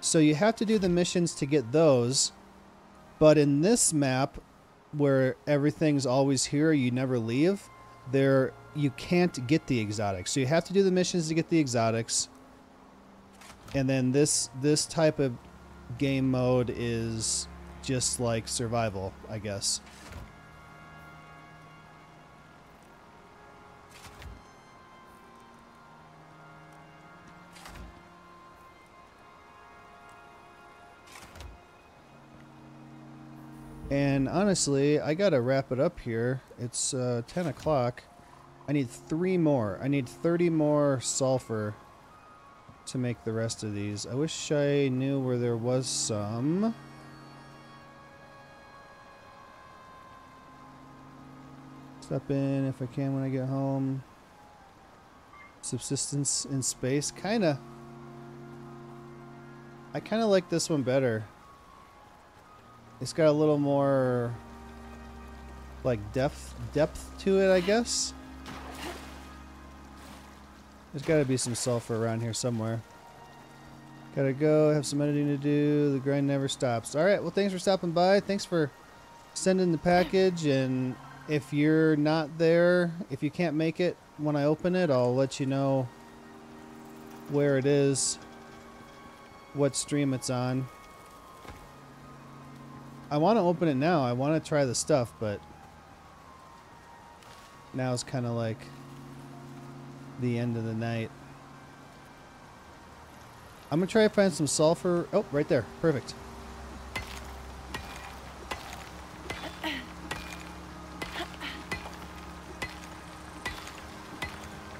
So you have to do the missions to get those. But in this map, where everything's always here, you never leave, there you can't get the exotics. So you have to do the missions to get the exotics. And then this this type of game mode is just like survival, I guess. And honestly, I gotta wrap it up here. It's uh, 10 o'clock. I need three more. I need 30 more sulfur to make the rest of these. I wish I knew where there was some. Step in if I can when I get home. Subsistence in space. Kinda. I kinda like this one better. It's got a little more like depth depth to it, I guess. There's got to be some sulfur around here somewhere. Gotta go, have some editing to do. The grind never stops. All right, well, thanks for stopping by. Thanks for sending the package. And if you're not there, if you can't make it when I open it, I'll let you know where it is, what stream it's on. I want to open it now. I want to try the stuff, but now it's kind of like the end of the night. I'm going to try to find some sulfur. Oh, right there. Perfect.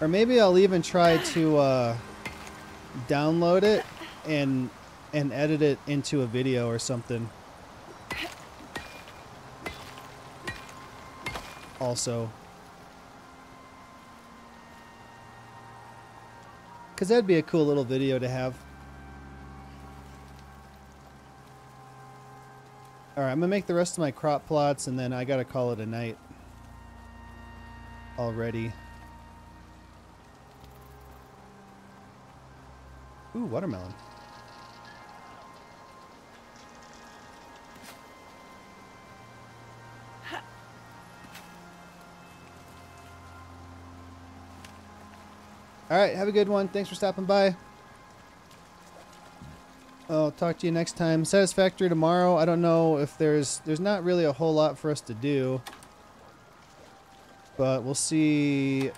Or maybe I'll even try to uh, download it and and edit it into a video or something. Also. Because that'd be a cool little video to have. Alright, I'm going to make the rest of my crop plots and then I got to call it a night. Already. Ooh, watermelon. All right, have a good one. Thanks for stopping by. I'll talk to you next time. Satisfactory tomorrow. I don't know if there's there's not really a whole lot for us to do. But we'll see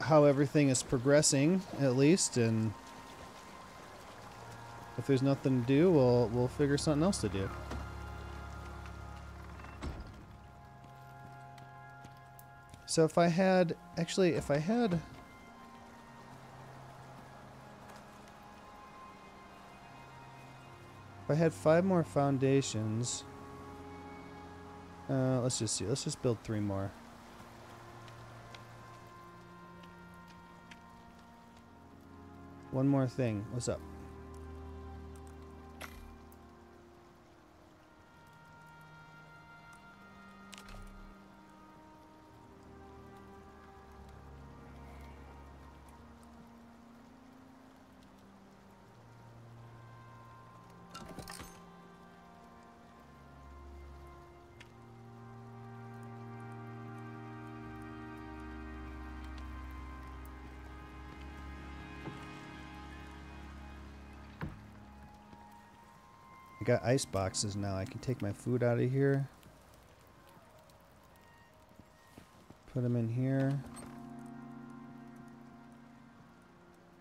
how everything is progressing at least and if there's nothing to do, we'll we'll figure something else to do. So if I had actually if I had If I had five more foundations, uh, let's just see. Let's just build three more. One more thing. What's up? Got ice boxes now. I can take my food out of here. Put them in here.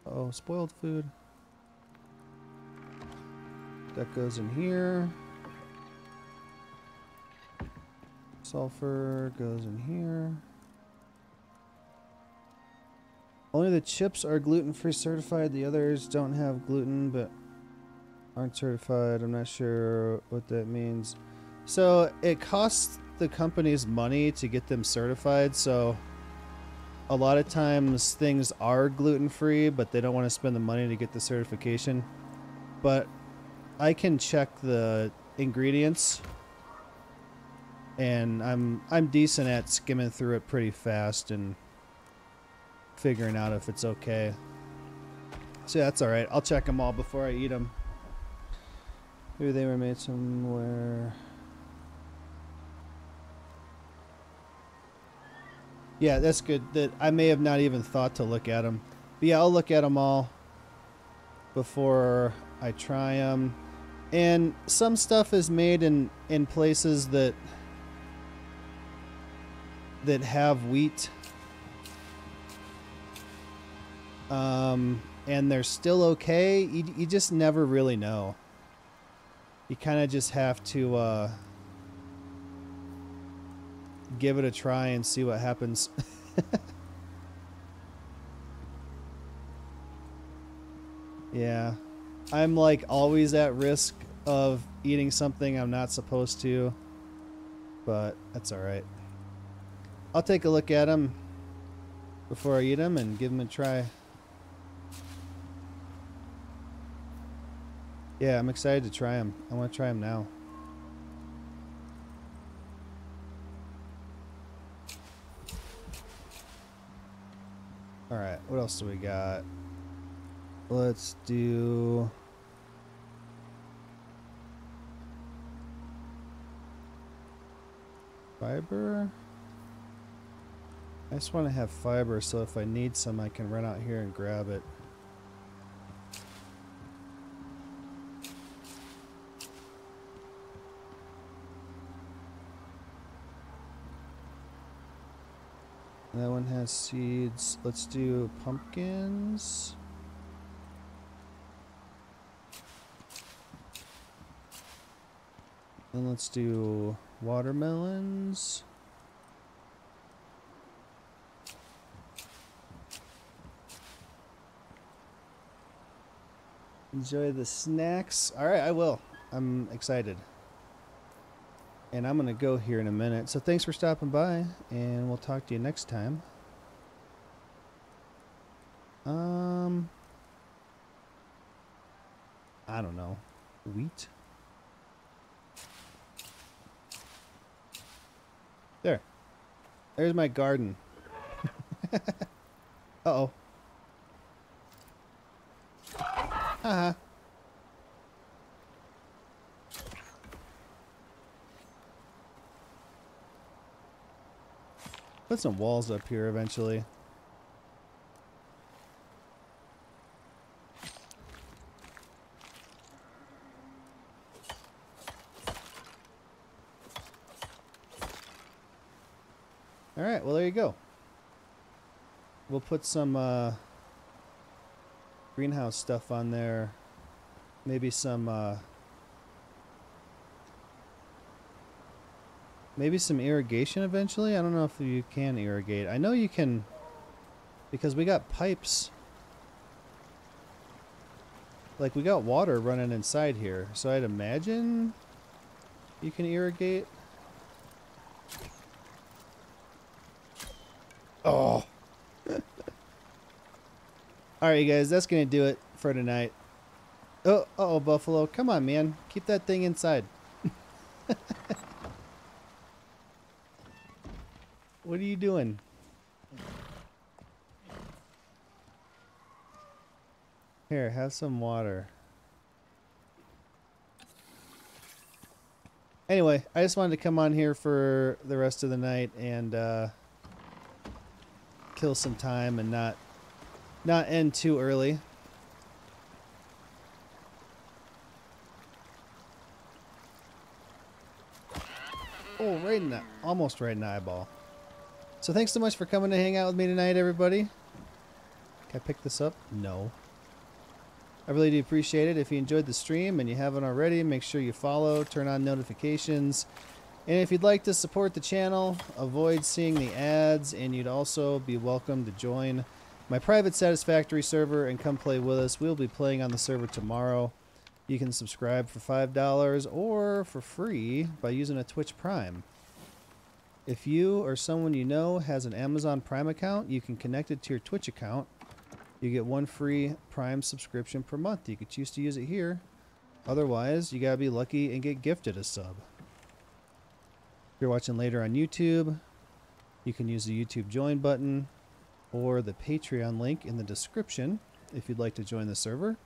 Oh, spoiled food. That goes in here. Sulfur goes in here. Only the chips are gluten-free certified. The others don't have gluten, but aren't certified. I'm not sure what that means. So it costs the companies money to get them certified. So a lot of times things are gluten free, but they don't want to spend the money to get the certification. but I can check the ingredients and I'm I'm decent at skimming through it pretty fast and figuring out if it's okay. So that's all right. I'll check them all before I eat them. Maybe they were made somewhere. Yeah, that's good. That I may have not even thought to look at them. But yeah, I'll look at them all before I try them. And some stuff is made in in places that that have wheat. Um, and they're still okay. You, you just never really know. You kind of just have to uh, give it a try and see what happens. [laughs] yeah. I'm like always at risk of eating something I'm not supposed to, but that's alright. I'll take a look at them before I eat them and give them a try. Yeah, I'm excited to try them. I want to try them now. Alright, what else do we got? Let's do... Fiber? I just want to have fiber so if I need some I can run out here and grab it. That one has seeds. Let's do pumpkins. Then let's do watermelons. Enjoy the snacks. All right, I will. I'm excited. And I'm going to go here in a minute. So thanks for stopping by, and we'll talk to you next time. Um, I don't know. Wheat? There. There's my garden. [laughs] Uh-oh. Put some walls up here eventually. Alright, well there you go. We'll put some uh, greenhouse stuff on there. Maybe some uh, maybe some irrigation eventually. I don't know if you can irrigate. I know you can because we got pipes. Like we got water running inside here. So I'd imagine you can irrigate. Oh. [laughs] Alright, you guys, that's going to do it for tonight. Oh, uh oh, Buffalo. Come on, man. Keep that thing inside. [laughs] what are you doing? Here, have some water. Anyway, I just wanted to come on here for the rest of the night and uh, kill some time and not not end too early. Oh, right in the, almost right in the eyeball. So thanks so much for coming to hang out with me tonight, everybody. Can I pick this up? No. I really do appreciate it. If you enjoyed the stream and you haven't already, make sure you follow, turn on notifications. And if you'd like to support the channel, avoid seeing the ads, and you'd also be welcome to join my private Satisfactory server and come play with us. We'll be playing on the server tomorrow. You can subscribe for $5 or for free by using a Twitch Prime. If you or someone you know has an Amazon Prime account, you can connect it to your Twitch account. You get one free Prime subscription per month. You could choose to use it here Otherwise, you gotta be lucky and get gifted a sub. If you're watching later on YouTube, you can use the YouTube join button or the Patreon link in the description if you'd like to join the server.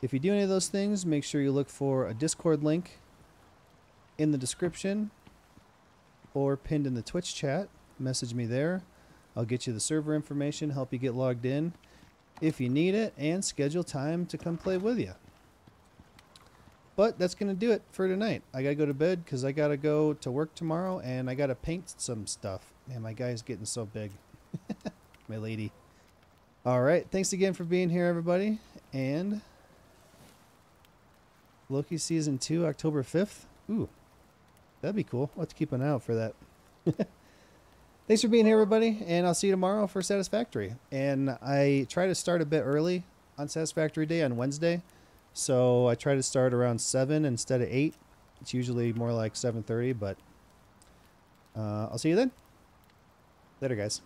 If you do any of those things, make sure you look for a Discord link in the description or pinned in the Twitch chat. Message me there. I'll get you the server information, help you get logged in if you need it, and schedule time to come play with you. But that's going to do it for tonight. I got to go to bed because I got to go to work tomorrow and I got to paint some stuff. Man, my guy's getting so big. [laughs] my lady. All right. Thanks again for being here, everybody. And Loki Season 2, October 5th. Ooh, that'd be cool. Let's keep an eye out for that. [laughs] Thanks for being here, everybody, and I'll see you tomorrow for Satisfactory. And I try to start a bit early on Satisfactory Day on Wednesday, so I try to start around seven instead of eight. It's usually more like seven thirty, but uh, I'll see you then. Later, guys.